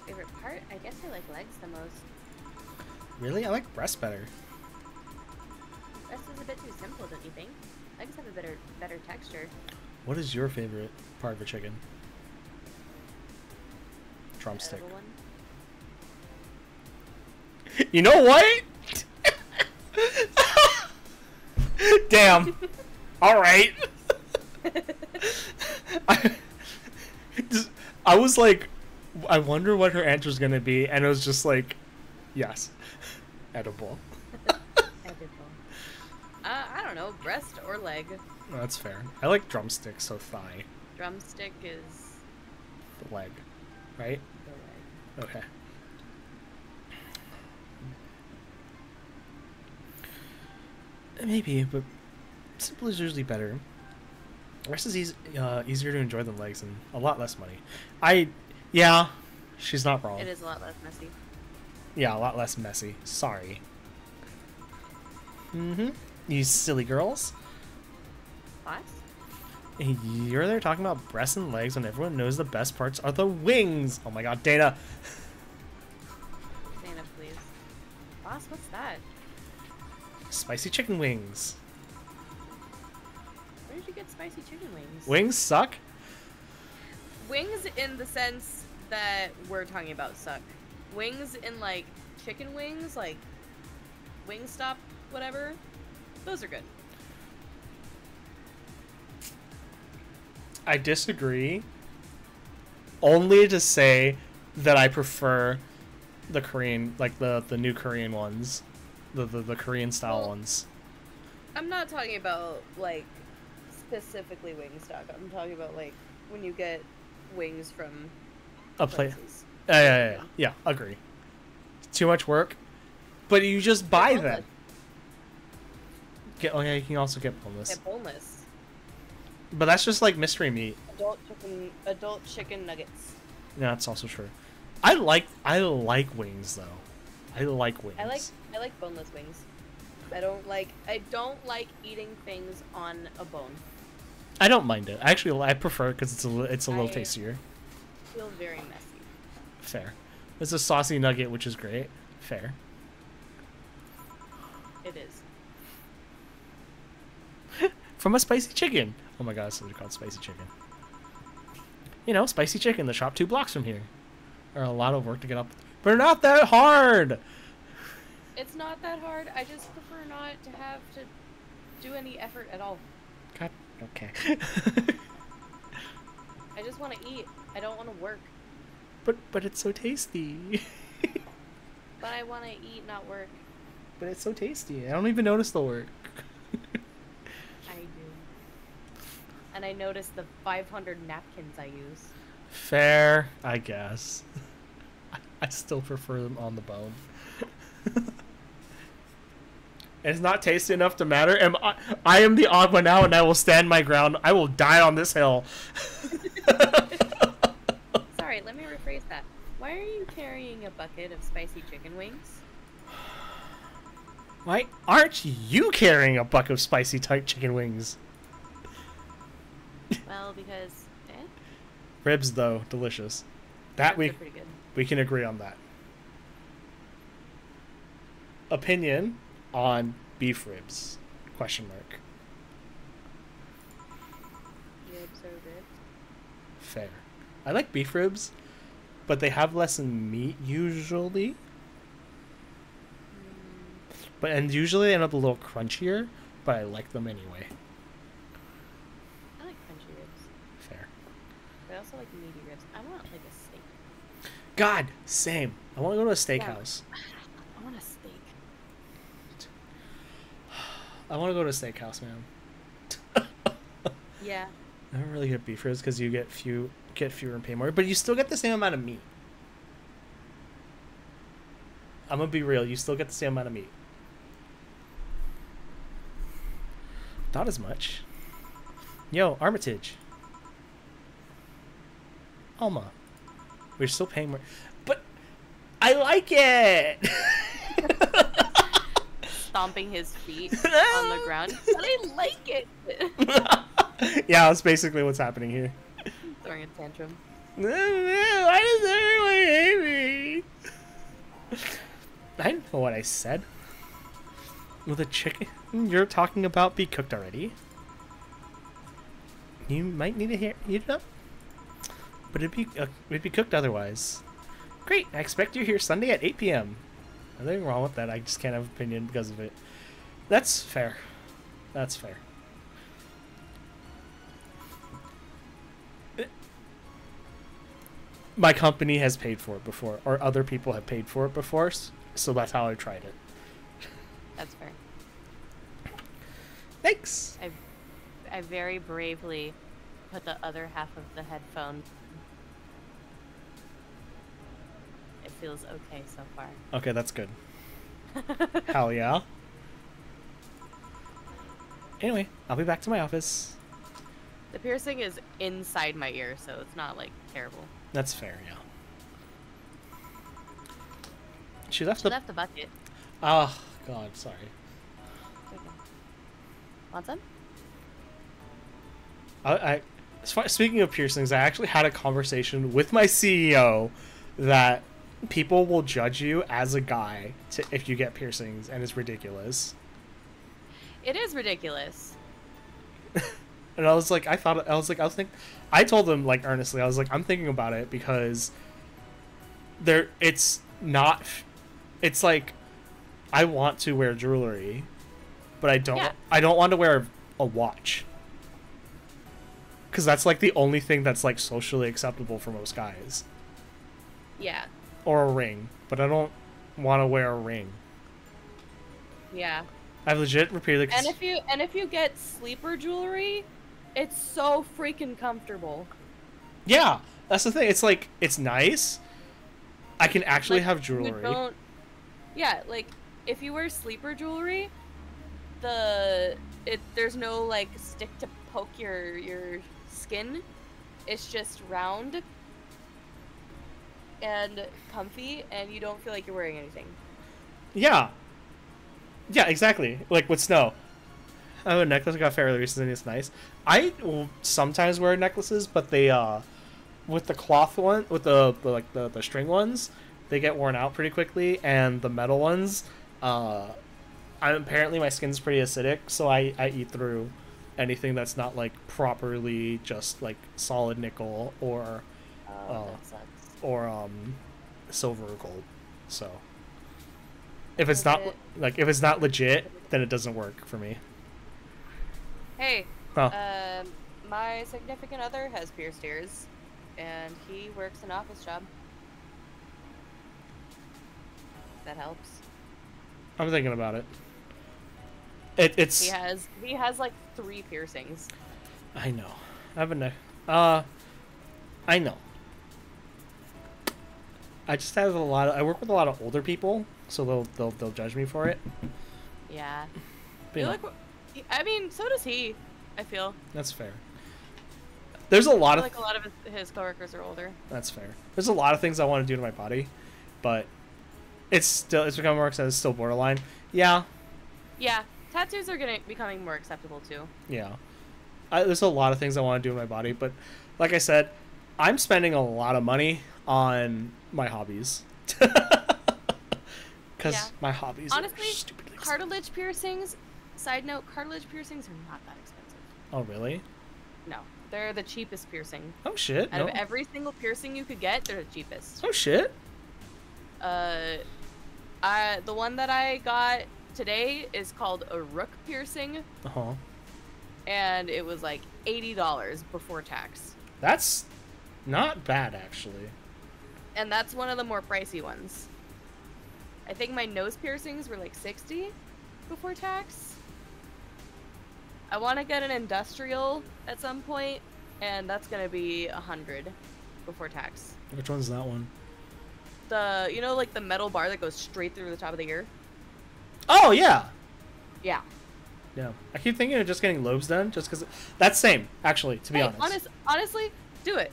Favorite part? I guess I like legs the most. Really? I like breast better. Rest is a bit too simple, don't you think? Legs have a better better texture. What is your favorite part of a chicken? The Drumstick. edible. You know what? Damn. All right. I, just- I was like, I wonder what her answer is gonna be, and it was just like, yes, edible. Edible. Uh, I don't know, breast or leg. That's fair. I like drumstick, so thigh, Drumstick is the leg, right? Okay. Maybe, but simple is usually better. Rest is eas- uh, easier to enjoy than legs and a lot less money. I, yeah, she's not wrong. It is a lot less messy. Yeah, a lot less messy. Sorry. Mm-hmm. You silly girls. What? You're there talking about breasts and legs when everyone knows the best parts are the wings. Oh my god, Dana. Dana, please. Boss, what's that? Spicy chicken wings. Where did you get spicy chicken wings? Wings suck? Wings in the sense that we're talking about suck. Wings in like chicken wings, like Wingstop, whatever. Those are good. I disagree. Only to say that I prefer the Korean, like the the new Korean ones, the the, the Korean style Well, ones. I'm not talking about like specifically Wingstop. I'm talking about like when you get wings from A plate. places. Yeah, yeah, yeah, yeah. Agree. Too much work, but you just buy them. Get, oh yeah, you can also get boneless, They're boneless. But that's just like mystery meat. Adult chicken, adult chicken nuggets. Yeah, that's also true. I like I like wings though. I like wings. I like I like boneless wings. I don't like I don't like eating things on a bone. I don't mind it. Actually, I prefer because it's a it's a little I- tastier. Feel very messy. Fair. It's a saucy nugget, which is great. Fair. It is. From a spicy chicken. Oh my god, it's something called spicy chicken. You know, spicy chicken. The shop two blocks from here. Are a lot of work to get up, but not that hard. It's not that hard. I just prefer not to have to do any effort at all. God, okay. I just want to eat. I don't want to work. but but it's so tasty. But I want to eat, not work. but it's so tasty. I don't even notice the work. And I noticed the 500 napkins I use. Fair, I guess. I, I still prefer them on the bone. it's not tasty enough to matter. Am I, I am the odd one out, and I will stand my ground. I will die on this hill. Sorry, let me rephrase that. Why are you carrying a bucket of spicy chicken wings? Why aren't you carrying a bucket of spicy type chicken wings? Well, because eh, Ribs, though, delicious. That ribs we pretty good. we can agree on that. opinion on beef ribs? Question mark. Ribs are ribs. Fair. I like beef ribs, but they have less meat usually. But and usually they end up a little crunchier, but I like them anyway. I like crunchy ribs. Fair. But I also like meaty ribs. I want like a steak. God, same. I want to go to a steakhouse. I want a steak. I want to go to a steakhouse, man. Yeah. I don't really get beef ribs because you get few get fewer and pay more, but you still get the same amount of meat. I'm gonna be real. You still get the same amount of meat. Not as much. Yo, Armitage. Alma. We're still paying more, but I like it. Stomping his feet on the ground. But I like it. yeah, that's basically what's happening here. Throwing a tantrum. Why does everyone hate me? I know what I said. Will the chicken you're talking about be cooked already? You might need to hear heat it up, but it'd be uh, it'd be cooked otherwise. Great. I expect you here Sunday at 8 p.m. Nothing wrong with that. I just can't have an opinion because of it. That's fair. That's fair. my company has paid for it before, or other people have paid for it before, so that's how I tried it. That's fair. Thanks. I, I very bravely put the other half of the headphone. Feels okay so far. Okay, that's good. Hell yeah. Anyway, I'll be back to my office. The piercing is inside my ear, so it's not like terrible. That's fair, yeah. She left She the. left the bucket. Oh God, sorry. Okay. Want some? I, I far, speaking of piercings, I actually had a conversation with my CEO that people will judge you as a guy to, if you get piercings, and it's ridiculous. It is ridiculous. And I was like, I thought, I was like, I was think, I told them like earnestly, I was like, I'm thinking about it because there, it's not, it's like, I want to wear jewelry, but I don't, Yeah. I don't want to wear a watch. Because that's like the only thing that's like socially acceptable for most guys, Yeah. Or a ring. But I don't want to wear a ring. Yeah. I've legit repeatedly. And if you and if you get sleeper jewelry, it's so freaking comfortable. yeah, that's the thing. It's like it's nice. I can actually Like, have you jewelry. don't- Yeah, like if you wear sleeper jewelry, the it there's no like stick to poke your your skin. It's just round and comfy, and you don't feel like you're wearing anything. Yeah. Yeah, exactly. Like with snow. I have a necklace I got fairly recently. It's nice. I sometimes wear necklaces, but they uh, with the cloth one, with the, the like the, the string ones, they get worn out pretty quickly, and the metal ones, uh, I apparently my skin's pretty acidic, so I I eat through anything that's not like properly just like solid nickel or Oh, Oh. Or um silver or gold. So if it's not it- like if it's not legit, then it doesn't work for me. Hey, Oh, um, my significant other has pierced ears, and he works an office job. That helps. I'm thinking about it. It it's He has he has like three piercings. I know. I have a neck. Uh, I know. I just have a lot. Of, I work with a lot of older people, so they'll they'll they'll judge me for it. Yeah. But, You know, like? I mean, so does he. I feel. that's fair. There's a lot I of like a lot of his, his coworkers are older. That's fair. There's a lot of things I want to do to my body, but it's still it's becoming more acceptable. It's still borderline. Yeah, Yeah, tattoos are gonna becoming more acceptable too. yeah. I, there's a lot of things I want to do to my body, but like I said, I'm spending a lot of money on my hobbies. because Yeah. my hobbies Honestly, are stupidly. Cartilage piercings. Side note: cartilage piercings are not that expensive. Oh really? No, they're the cheapest piercing. Oh shit! Out No. of every single piercing you could get, they're the cheapest. Oh shit! Uh, I the one that I got today is called a rook piercing, Uh huh. and it was like eighty dollars before tax. That's not bad actually. And that's one of the more pricey ones. I think my nose piercings were like 60 before tax. I want to get an industrial at some point, and that's going to be 100 before tax. Which one's that one? The, you know, like the metal bar that goes straight through the top of the ear? Oh yeah. Yeah. Yeah. I keep thinking of just getting lobes done, just because that's same actually. To be Hey, honest. honest, honestly, do it.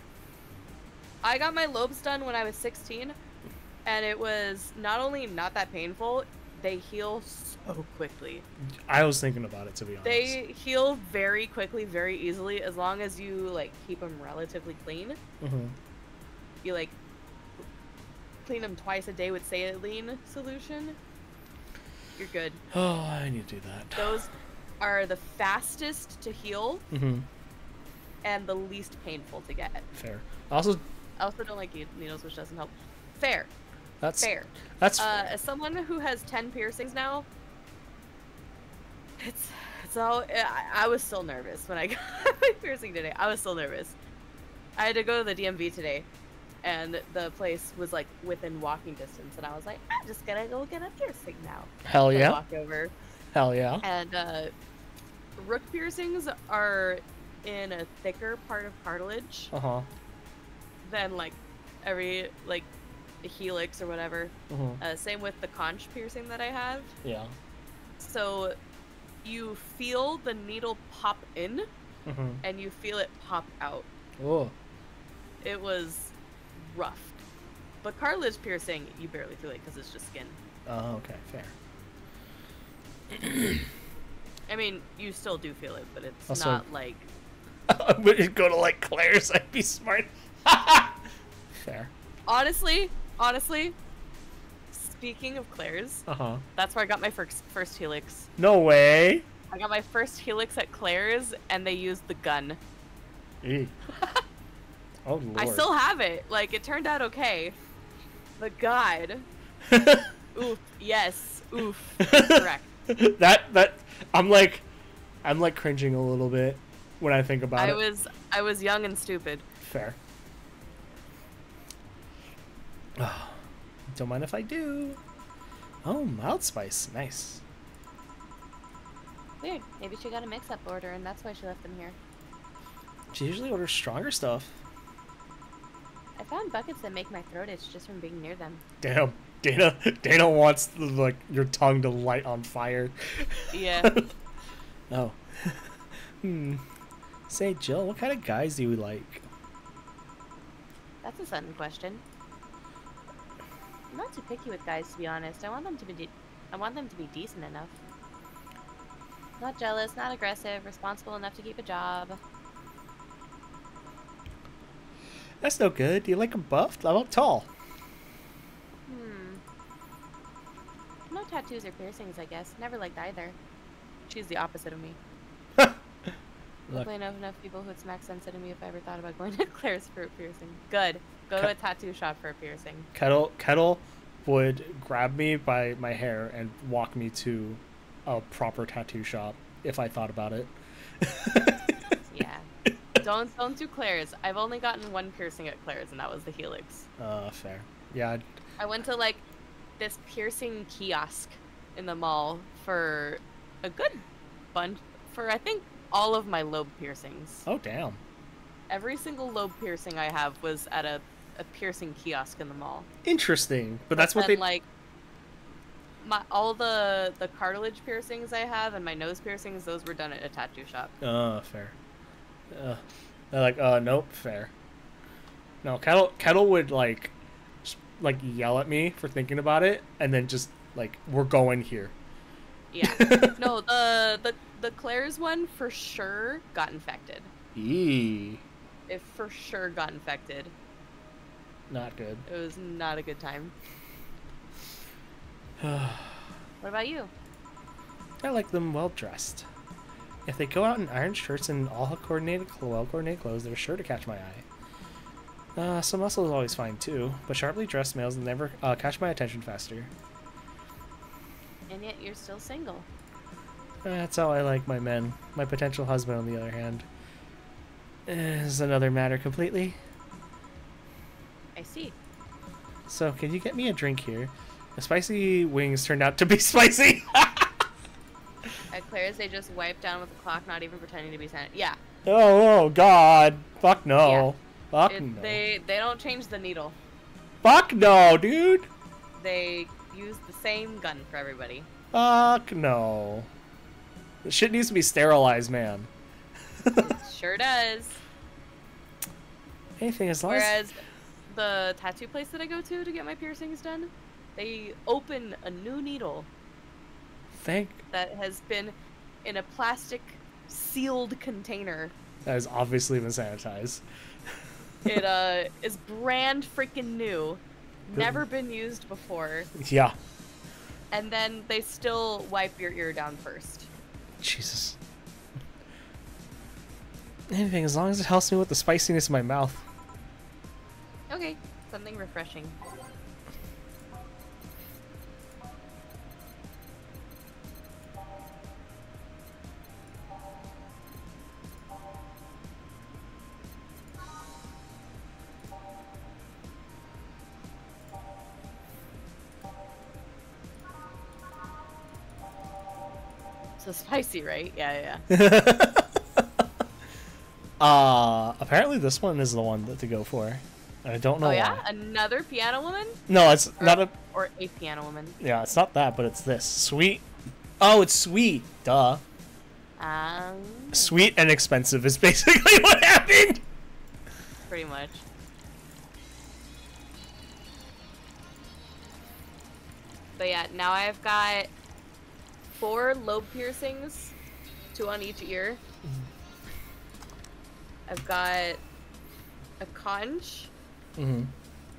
I got my lobes done when I was 16, and it was not only not that painful, they heal so quickly. I was thinking about it to be honest. They heal very quickly, very easily, as long as you like keep them relatively clean. hmm You like clean them twice a day with saline solution. You're good. Oh, I need to do that. Those are the fastest to heal hmm and the least painful to get. Fair. Also, I also don't like needles, which doesn't help. Fair, that's fair. That's Uh, as someone who has ten piercings now, it's it's all. I, I was still nervous when I got my piercing today. I was still nervous. I had to go to the DMV today, and the place was like within walking distance, and I was like, I'm just gonna go get a piercing now. Hell yeah. walk over, Hell yeah. and uh, rook piercings are in a thicker part of cartilage Uh huh. Than like every like helix or whatever. hmm Uh, same with the conch piercing that I have. Yeah. So you feel the needle pop in hmm and you feel it pop out. Oh. It was rough. But cartilage piercing, you barely feel it because it's just skin. Oh, okay. Fair. I mean, you still do feel it, but it's Also- not like. I would go to like Claire's. I'd be smart. Fair. Honestly, honestly, speaking of Claire's, Uh huh. that's where I got my first first helix. No way. I got my first helix at Claire's, and they used the gun. Eek. oh lord. I still have it. Like it turned out okay. But God, oof, yes, oof, correct. that that I'm like, I'm like cringing a little bit when I think about I it. was I was young and stupid. Fair. Don't mind if I do. Oh, mild spice, nice. Weird. Maybe she got a mix-up order, and that's why she left them here. She usually orders stronger stuff. I found buckets that make my throat itch just from being near them. Damn, Dana. Dana wants the, like your tongue to light on fire. Yeah. oh. hmm. Say, Jill, what kind of guys do you like? That's a sudden question. I'm not too picky with guys, to be honest. I want them to be, de- I want them to be decent enough. Not jealous, not aggressive, responsible enough to keep a job. That's no good. Do you like them buffed? How about tall? Hmm. No tattoos or piercings, I guess. Never liked either. She's the opposite of me. Look, Hopefully I know enough people who'd smack sense into me if I ever thought about going Going to Claire's for a piercing. Good. Go to a tattoo shop for a piercing. Kettle Kettle would grab me by my hair and walk me to a proper tattoo shop if I thought about it. Yeah. Don't don't do Claire's. I've only gotten one piercing at Claire's, and that was the helix. uh, fair. Yeah. I'd- I went to like this piercing kiosk in the mall for a good bunch for I think all of my lobe piercings. Oh damn. Every single lobe piercing I have was at a, a piercing kiosk in the mall. Interesting. But that's what they. like my all the the cartilage piercings I have and my nose piercings, those were done at a tattoo shop. Uh, fair. Uh, they're like, uh, nope, fair. No, Kettle Kettle would like, like yell at me for thinking about it, and then just like, we're going here. Yeah. no, the the the Claire's one for sure got infected. Eee, It for sure got infected. not good. It was not a good time. What about you? I like them well dressed. If they go out in iron shirts and all coordinated, well coordinated clothes, they're sure to catch my eye. Uh, some muscle is always fine too, but sharply dressed males never uh, catch my attention faster. And yet you're still single. That's how I like my men. My potential husband, on the other hand, is another matter completely. I see. So, can you get me a drink here? The spicy wings turned out to be spicy. At Claire's, they just wipe down with the clock, not even pretending to be sent. Yeah, oh, oh, God. Fuck no. Fuck it, no. they they don't change the needle. Fuck no, dude. They use the same gun for everybody. Fuck no. This shit needs to be sterilized, man. Sure does. Anything as long as. Whereas the tattoo place that I go to to get my piercings done, they open a new needle Thank. that has been in a plastic sealed container. That has obviously been sanitized. It uh is brand freaking new, never been used before, Yeah. and then they still wipe your ear down first. Jesus. Anything as long as it helps me with the spiciness in my mouth. Okay, something refreshing. So spicy, right? Yeah, yeah. yeah. uh, apparently this one is the one that to go for. I don't know Oh yeah, why. another piano woman No, it's or, not a. or a piano woman. Yeah, it's not that, but it's this. Sweet. Oh, it's sweet. Duh. Um, Sweet and expensive is basically what happened. pretty much. But yeah, now I've got four lobe piercings, two on each ear. I've got a conch, Mm-hmm.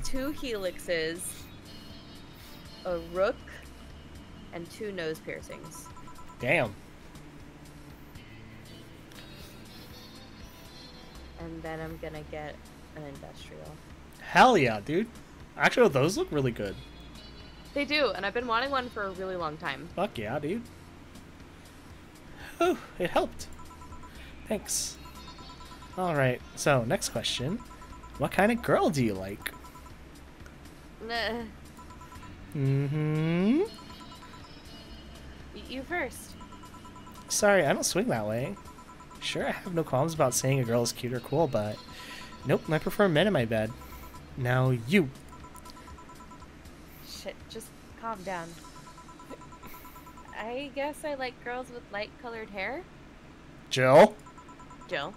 two helixes, a rook, and two nose piercings. Damn. And then I'm gonna get an industrial. Hell yeah, dude. Actually, those look really good. They do, and I've been wanting one for a really long time. Fuck yeah, dude. Oh, it helped. Thanks. Alright, so next question. What kind of girl do you like? Nah, Mm-hmm. you first. Sorry, I don't swing that way. Sure, I have no qualms about saying a girl is cute or cool, but nope, I prefer men in my bed. Now you. Shit, just calm down. I guess I like girls with light colored hair. Jill? Jill.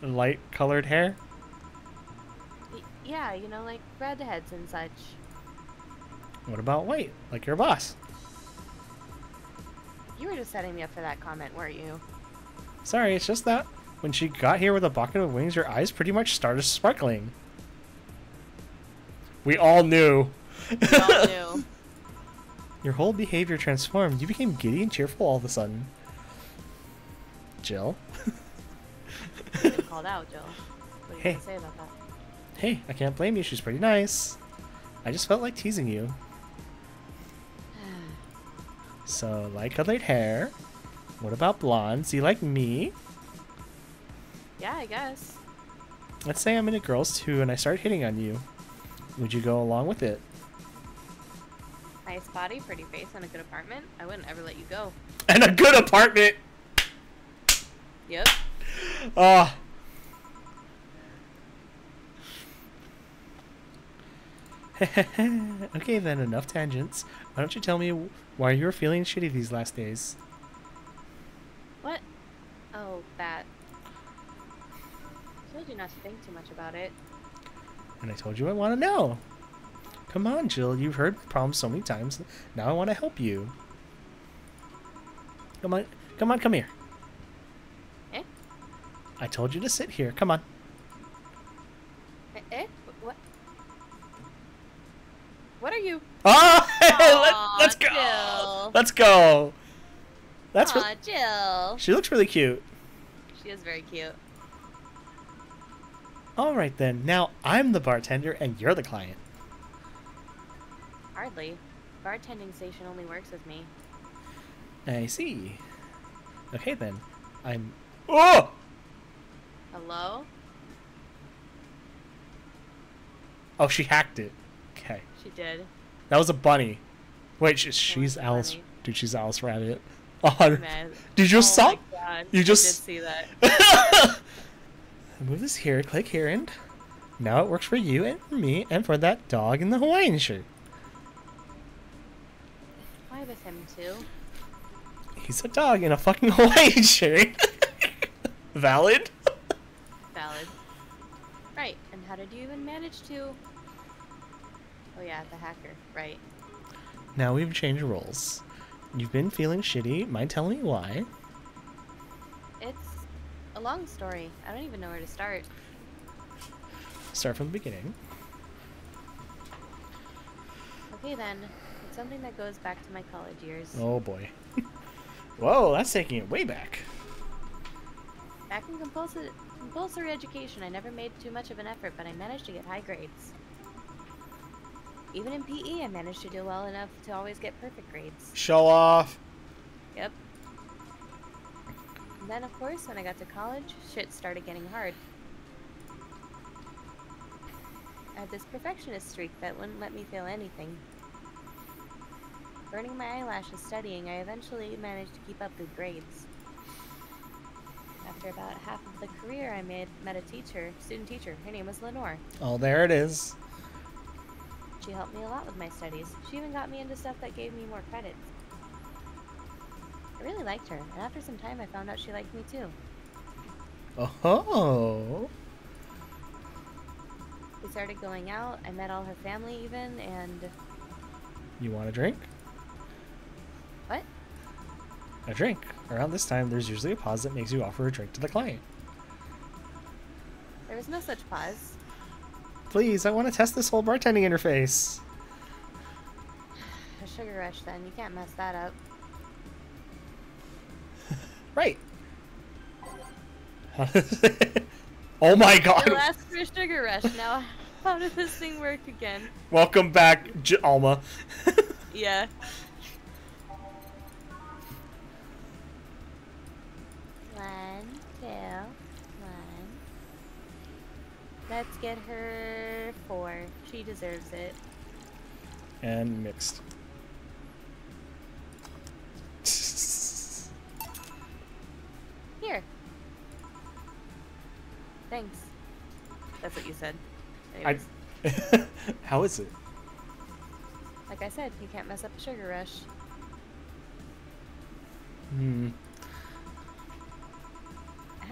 Light colored hair? Y- yeah, you know, like redheads and such. What about white? Like your boss? You were just setting me up for that comment, weren't you? Sorry, it's just that when she got here with a bucket of wings, your eyes pretty much started sparkling. We all knew. We all knew. Your whole behavior transformed. You became giddy and cheerful all of a sudden. Jill? Called out, Jill. What you Hey. say about that? Hey, I can't blame you. She's pretty nice. I just felt like teasing you. So, like light colored hair. What about blondes? Do you like me? Yeah, I guess. Let's say I'm into girls too and I start hitting on you. Would you go along with it? Nice body, pretty face, and a good apartment. I wouldn't ever let you go. And a good apartment! Yep. Ah. okay then, enough tangents. Why don't you tell me why you were feeling shitty these last days? What? Oh, that. I told you not to think too much about it. And I told you I want to know. Come on, Jill. You've heard my problems so many times. Now I want to help you. Come on, come on, come here. Eh? I told you to sit here. Come on. Eh? eh? What? What are you? Ah, Aw, let, us go. Jill. Let's go. That's Aw, Jill. she looks really cute. She is very cute. All right then. Now I'm the bartender and you're the client. Hardly. Bartending station only works with me. I see. Okay then. I'm. Oh! Hello? Oh, she hacked it. Okay. She did. That was a bunny. Wait, she, she's Alice. bunny. Dude, she's Alice Rabbit. Hundred. Did you oh saw? You I just- did see that. Move this here. Click here, and now it works for you and for me and for that dog in the Hawaiian shirt. With him too? He's a dog in a fucking Hawaiian shirt. Valid. Valid. Right. And how did you even manage to? Oh yeah, the hacker. Right. Now we've changed roles. You've been feeling shitty. Mind telling me why? It's a long story. I don't even know where to start. Start from the beginning. Okay then. Something that goes back to my college years. Oh boy. Whoa, that's taking it way back. Back in compulsory, compulsory education, I never made too much of an effort, but I managed to get high grades. Even in PE, I managed to do well enough to always get perfect grades. Show off. Yep. And then, of course, when I got to college, shit started getting hard. I had this perfectionist streak that wouldn't let me fail anything. Burning my eyelashes studying, I eventually managed to keep up good grades. After about half of the career, I made, met a teacher, student teacher. Her name was Lenore. Oh, there it is. She helped me a lot with my studies. She even got me into stuff that gave me more credits. I really liked her, and after some time, I found out she liked me too. Oh. We started going out. I met all her family, even, and You want a drink? A drink. Around this time, there's usually a pause that makes you offer a drink to the client. There was no such pause. Please, I want to test this whole bartending interface. A sugar rush, then. You can't mess that up. Right. oh my You god. asked for a sugar rush. Now, how does this thing work again? Welcome back, J- Alma. Yeah. Let's get her four. She deserves it. and mixed. Here. Thanks. That's what you said. I. How is it? like I said, you can't mess up a sugar rush. Hmm.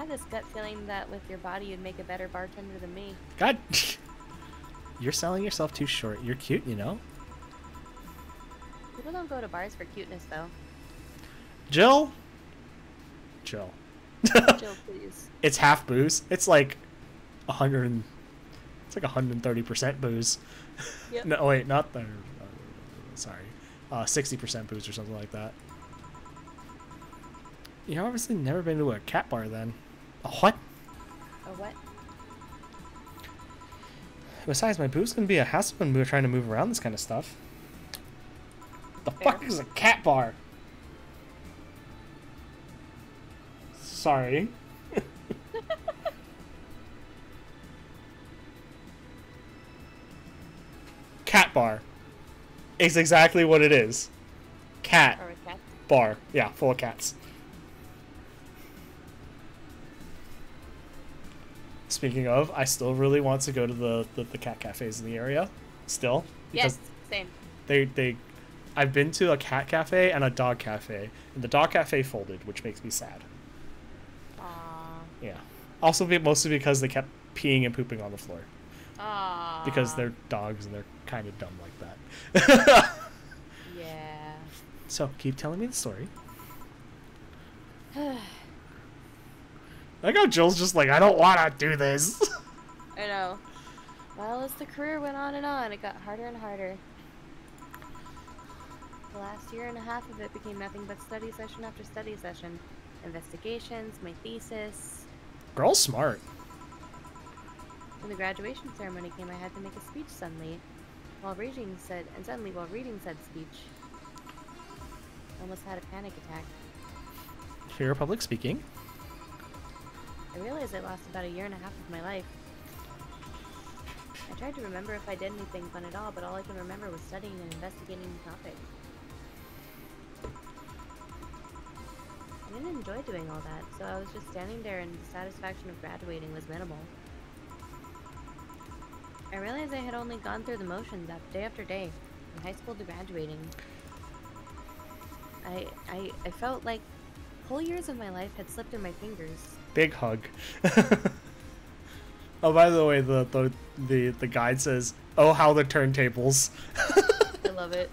Had this gut feeling that with your body, you'd make a better bartender than me. God. You're selling yourself too short. You're cute, you know? People don't go to bars for cuteness, though. Jill? Jill. Jill, please. it's half booze. It's like a hundred and it's like hundred and thirty percent booze. Yep. no, wait, not the. Uh, sorry, uh, sixty percent booze or something like that. You've obviously never been to a cat bar then. A what? A what? Besides, my booze can be a hassle when we're trying to move around this kind of stuff. The fuck is a cat bar? Sorry. cat bar is exactly what it is. Cat bar. Yeah, full of cats. Speaking of, I still really want to go to the, the, the cat cafes in the area. Still. Yes, same. they they I've been to a cat cafe and a dog cafe, and the dog cafe folded, which makes me sad. Aww. Yeah. Also, be, mostly because they kept peeing and pooping on the floor Aww. because they're dogs and they're kind of dumb like that. Yeah. so keep telling me the story. Like how Jill's just like, I don't want to do this. I know. Well, as the career went on and on, it got harder and harder. The last year and a half of it became nothing but study session after study session. Investigations, my thesis. Girl's smart. When the graduation ceremony came, I had to make a speech suddenly. While reading said, and suddenly while reading said speech, I almost had a panic attack. Fear of public speaking. I realized I lost about a year and a half of my life. I tried to remember if I did anything fun at all, but all I can remember was studying and investigating the topic. I didn't enjoy doing all that, so I was just standing there and the satisfaction of graduating was minimal. I realized I had only gone through the motions day after day, from high school to graduating. I, I, I felt like whole years of my life had slipped through my fingers. Big hug. oh, by the way, the, the the the guide says, "Oh, how the turntables." I love it.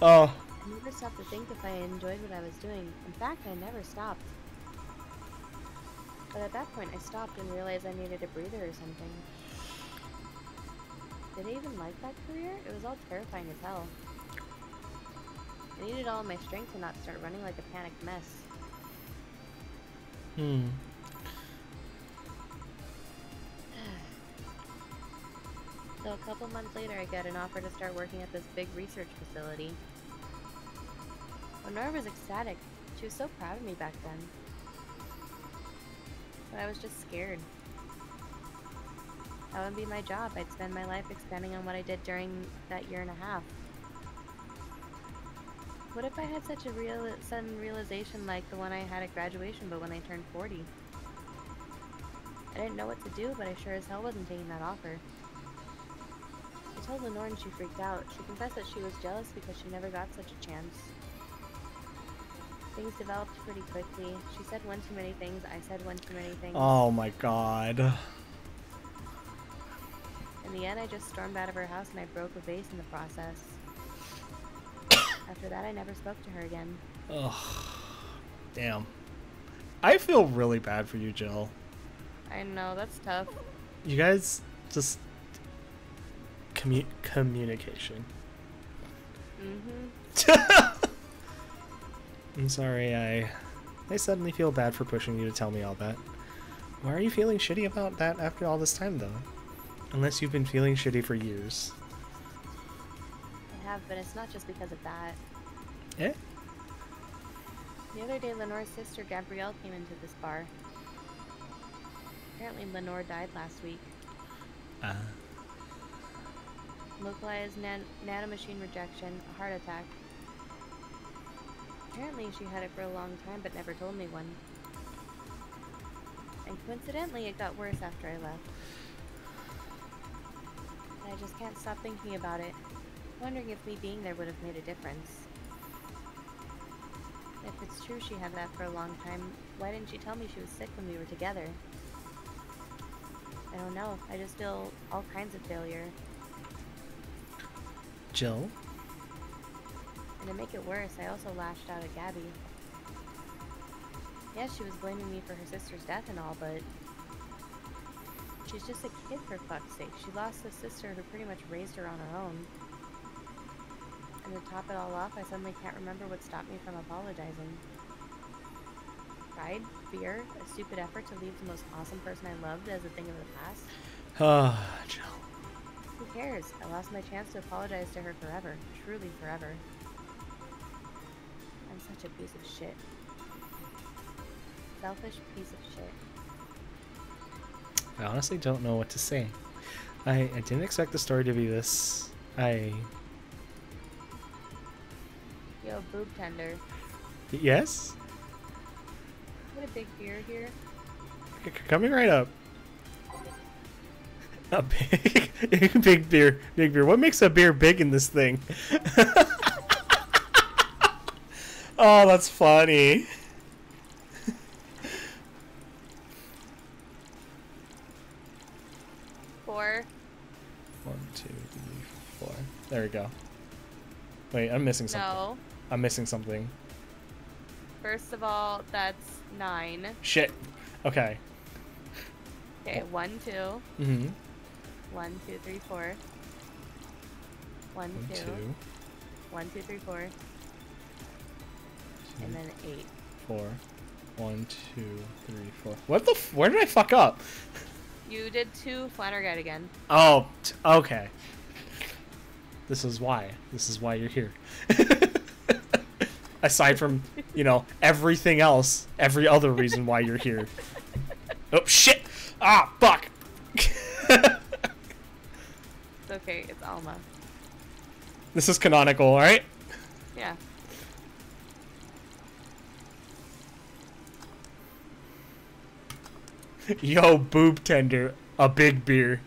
oh, I never stopped to think if I enjoyed what I was doing. In fact, I never stopped. But at that point, I stopped and realized I needed a breather or something. Did I even like that career? It was all terrifying as hell. I needed all my strength to not start running like a panicked mess. Hmm. So a couple months later, I got an offer to start working at this big research facility. Lenore was ecstatic. She was so proud of me back then. But I was just scared. That would be my job. I'd spend my life expanding on what I did during that year and a half. What if I had such a real sudden realization like the one I had at graduation, but when I turned 40? I didn't know what to do, but I sure as hell wasn't taking that offer. I told Lenore and she freaked out. She confessed that she was jealous because she never got such a chance. Things developed pretty quickly. She said one too many things, I said one too many things. Oh my god. In the end, I just stormed out of her house and I broke a vase in the process. After that, I never spoke to her again. Ugh. Damn. I feel really bad for you, Jill. I know, that's tough. You guys just commu- communication. Mm-hmm. I'm sorry, I I suddenly feel bad for pushing you to tell me all that. Why are you feeling shitty about that after all this time, though? Unless you've been feeling shitty for years. Have, but it's not just because of that. Eh? The other day, Lenore's sister Gabrielle came into this bar. Apparently, Lenore died last week. Uh, Localized nan- nanomachine rejection, a heart attack. Apparently, she had it for a long time but never told me one. And coincidentally, it got worse after I left. And I just can't stop thinking about it, wondering if me being there would have made a difference. If it's true she had that for a long time, why didn't she tell me she was sick when we were together? I don't know. I just feel all kinds of failure. Jill? And to make it worse, I also lashed out at Gabby. Yes, she was blaming me for her sister's death and all, but she's just a kid for fuck's sake. She lost a sister who pretty much raised her on her own. And to top it all off, I suddenly can't remember what stopped me from apologizing. Pride, fear, a stupid effort to leave the most awesome person I loved as a thing of the past. Ah, Jill. Who cares? I lost my chance to apologize to her forever. Truly forever. I'm such a piece of shit. Selfish piece of shit. I honestly don't know what to say. I, I didn't expect the story to be this. I. Yo, boob tender. Yes? What a big beer here. C- Coming right up. A big, big beer, big beer. What makes a beer big in this thing? oh, that's funny. Four. One, two, three, four. There we go. Wait, I'm missing something. No. I'm missing something. First of all, that's nine. Shit. Okay. Okay, one, two. Mm-hmm. One, two, three, four. One, One, two. two. One, two, three, four. And then eight. Four. One, two, three, four. What the? F- where did I fuck up? You did two Flanergide again. Oh, t- okay. This is why. This is why you're here. Aside from, you know, everything else, every other reason why you're here. Oh shit! Ah, fuck. It's okay, it's Alma. this is canonical, all right? Yeah. Yo, boob tender, a big beer.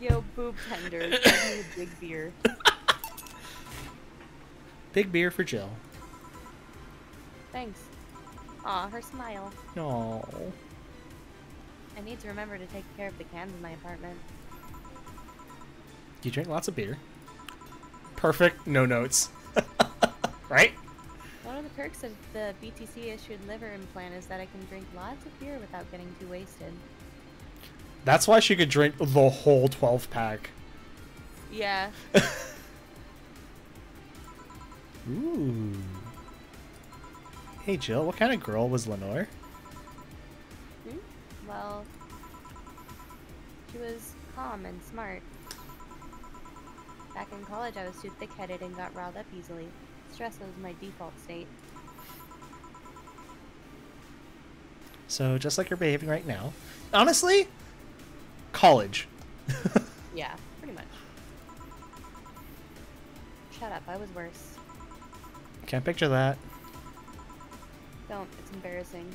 Yo, boob tender, a big beer. Big beer for Jill. Thanks. Aw, her smile. No. I need to remember to take care of the cans in my apartment. You drink lots of beer. Perfect. No notes. right? One of the perks of the BTC issued liver implant is that I can drink lots of beer without getting too wasted. That's why she could drink the whole 12 pack. Yeah. Ooh. Hey Jill, what kind of girl was Lenore? Hmm? Well, she was calm and smart. Back in college, I was too thick-headed and got riled up easily. Stress was my default state. So just like you're behaving right now. Honestly, college. Yeah, pretty much. Shut up, I was worse. Can't picture that. Don't, it's embarrassing.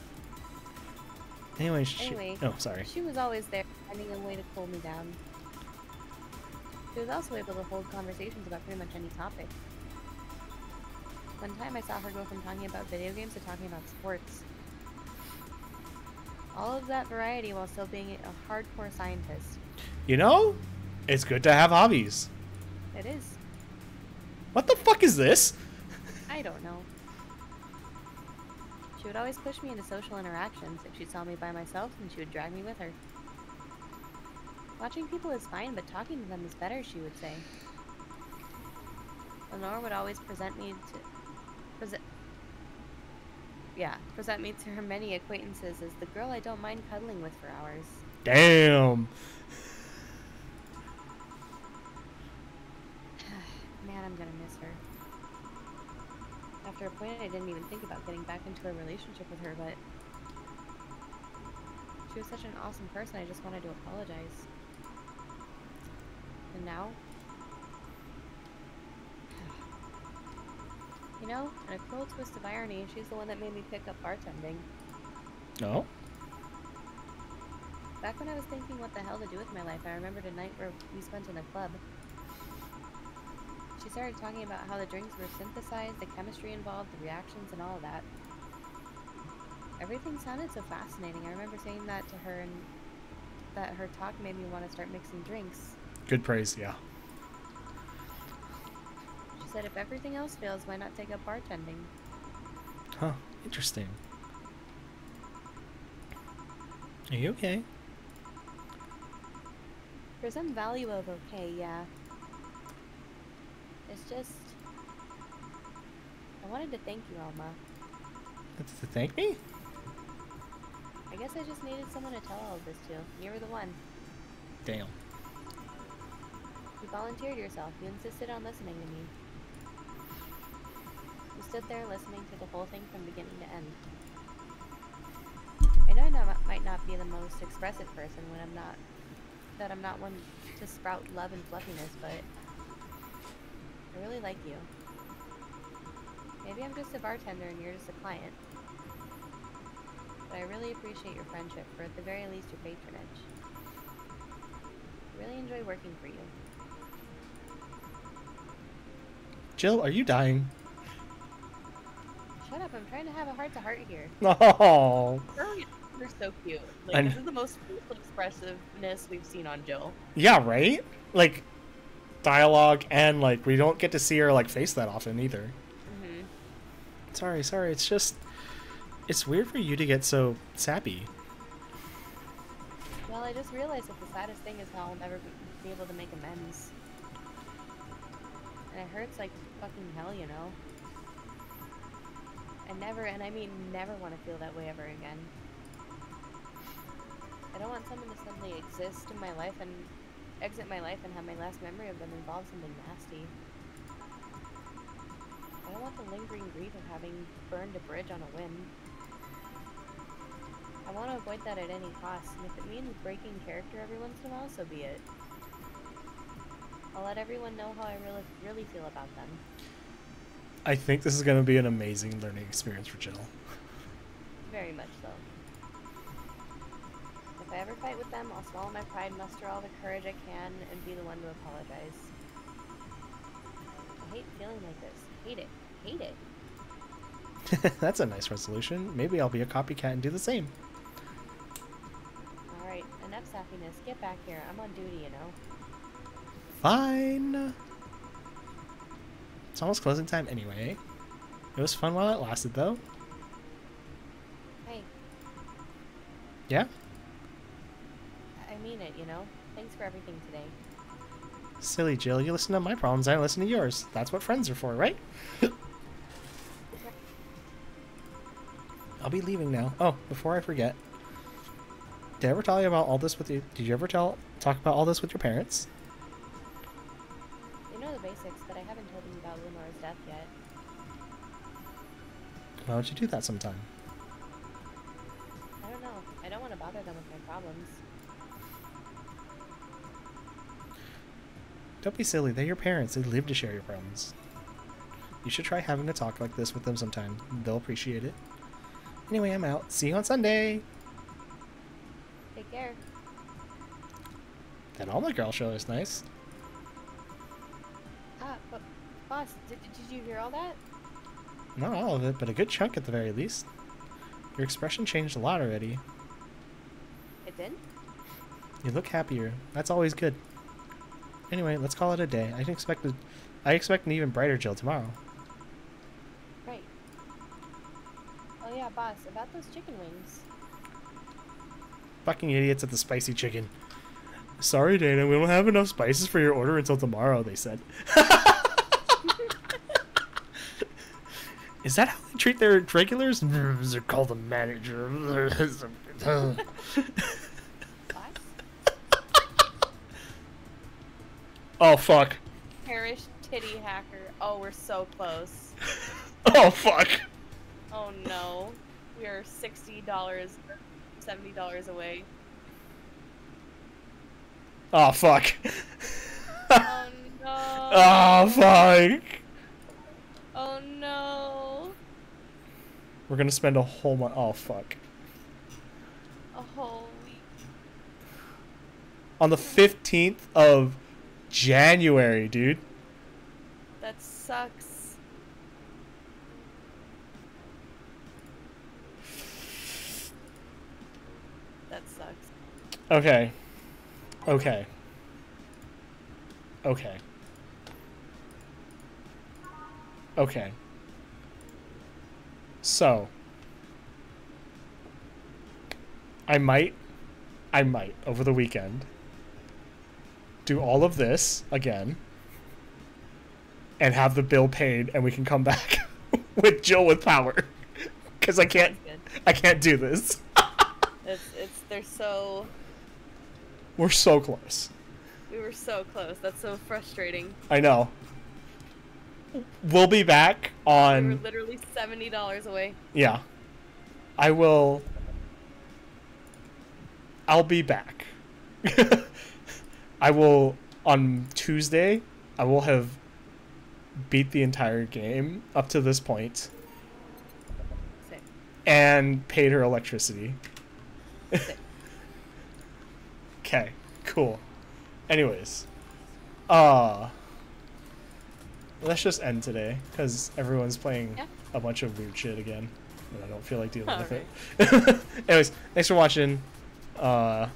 Anyway, she... Anyway. Oh, sorry. She was always there, finding a way to cool me down. She was also able to hold conversations about pretty much any topic. One time I saw her go from talking about video games to talking about sports. All of that variety while still being a hardcore scientist. You know, it's good to have hobbies. It is. What the fuck is this? I don't know. She would always push me into social interactions. If she saw me by myself, then she would drag me with her. Watching people is fine, but talking to them is better, she would say. Lenore would always present me to present yeah, present me to her many acquaintances as the girl I don't mind cuddling with for hours. Damn. Man, I'm gonna miss her. After a point, I didn't even think about getting back into a relationship with her, but she was such an awesome person, I just wanted to apologize. And now? You know, in a cruel twist of irony, she's the one that made me pick up bartending. No? Back when I was thinking what the hell to do with my life, I remembered a night where we spent in a club. She started talking about how the drinks were synthesized, the chemistry involved, the reactions, and all of that. Everything sounded so fascinating. I remember saying that to her, and that her talk made me want to start mixing drinks. Good praise, yeah. She said, if everything else fails, why not take up bartending? Huh. Interesting. Are you okay? For some value of okay, yeah. It's just. I wanted to thank you, Alma. To thank me? I guess I just needed someone to tell all of this to. You were the one. Damn. You volunteered yourself. You insisted on listening to me. You stood there listening to the whole thing from beginning to end. I know I not, might not be the most expressive person when I'm not, that I'm not one to sprout love and fluffiness, but I really like you. Maybe I'm just a bartender and you're just a client. But I really appreciate your friendship, or at the very least your patronage. I really enjoy working for you. Jill, are you dying? Shut up, I'm trying to have a heart to heart here. Oh. No. They're so cute. Like And- this is the most facial expressiveness we've seen on Jill. Yeah, right? Like dialogue and like we don't get to see her like face that often either. hmm Sorry, sorry. It's just it's weird for you to get so sappy. Well, I just realized that the saddest thing is how I'll never be- be able to make amends. And it hurts like fucking hell, you know? I never, and I mean never want to feel that way ever again. I don't want someone to suddenly exist in my life and exit my life and have my last memory of them involve something nasty. I don't want the lingering grief of having burned a bridge on a whim. I want to avoid that at any cost, and if it means breaking character every once in a while, so be it. I'll let everyone know how I really, really feel about them. I think this is going to be an amazing learning experience for Jill. Very much so. Ever fight with them, I'll swallow my pride, muster all the courage I can, and be the one to apologize. I hate feeling like this. Hate it. Hate it. That's a nice resolution. Maybe I'll be a copycat and do the same. Alright, enough saffiness. Get back here. I'm on duty, you know. Fine. It's almost closing time anyway. It was fun while it lasted, though. Hey, Yeah? I mean it, you know. Thanks for everything today. Silly Jill, you listen to my problems, I listen to yours. That's what friends are for, right? I'll be leaving now. Oh, before I forget. Did I ever tell you about all this with you? Did you ever tell talk about all this with your parents? They know the basics, but I haven't told them about Lenore's death yet. Why don't you do that sometime? I don't know. I don't want to bother them with my problems. Don't be silly. They're your parents. They live to share your problems. You should try having a talk like this with them sometime. They'll appreciate it. Anyway, I'm out. See you on Sunday. Take care. That All My Girl show is nice. Ah, but boss, did, did you hear all that? Not all of it, but a good chunk at the very least. Your expression changed a lot already. It did? You look happier. That's always good. Anyway, let's call it a day. I expect a, I expect an even brighter Jill tomorrow. Right. Oh yeah, boss, about those chicken wings. Fucking idiots at the spicy chicken. Sorry, Dana, we don't have enough spices for your order until tomorrow, they said. Is that how they treat their regulars? They're called the manager. Boss? Oh, fuck. Parish titty hacker. Oh, we're so close. Oh, fuck. Oh no. We are $60, $70 away. Oh, fuck. Oh no. oh, fuck. Oh no. We're gonna spend a whole month. Oh, fuck. A whole week. On the 15th of January, dude. That sucks. That sucks. Okay. Okay. Okay. Okay. So. I might, I might, over the weekend, do all of this again and have the bill paid and we can come back with Jill with power. Because I can't, I can't do this. It's it's they're so We're so close. we were so close. That's so frustrating. I know. We'll be back on We were literally seventy dollars away. Yeah. I will. I'll be back. I will. On Tuesday, I will have beat the entire game up to this point Sick. and paid her electricity. Okay, cool. Anyways, uh, let's just end today because everyone's playing Yeah. a bunch of weird shit again, and I don't feel like dealing with Alright. it. Anyways, thanks for watching. Uh,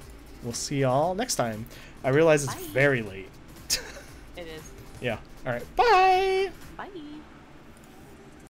we'll see y'all next time. I realize it's Bye. very late. It is. yeah. All right. Bye. Bye.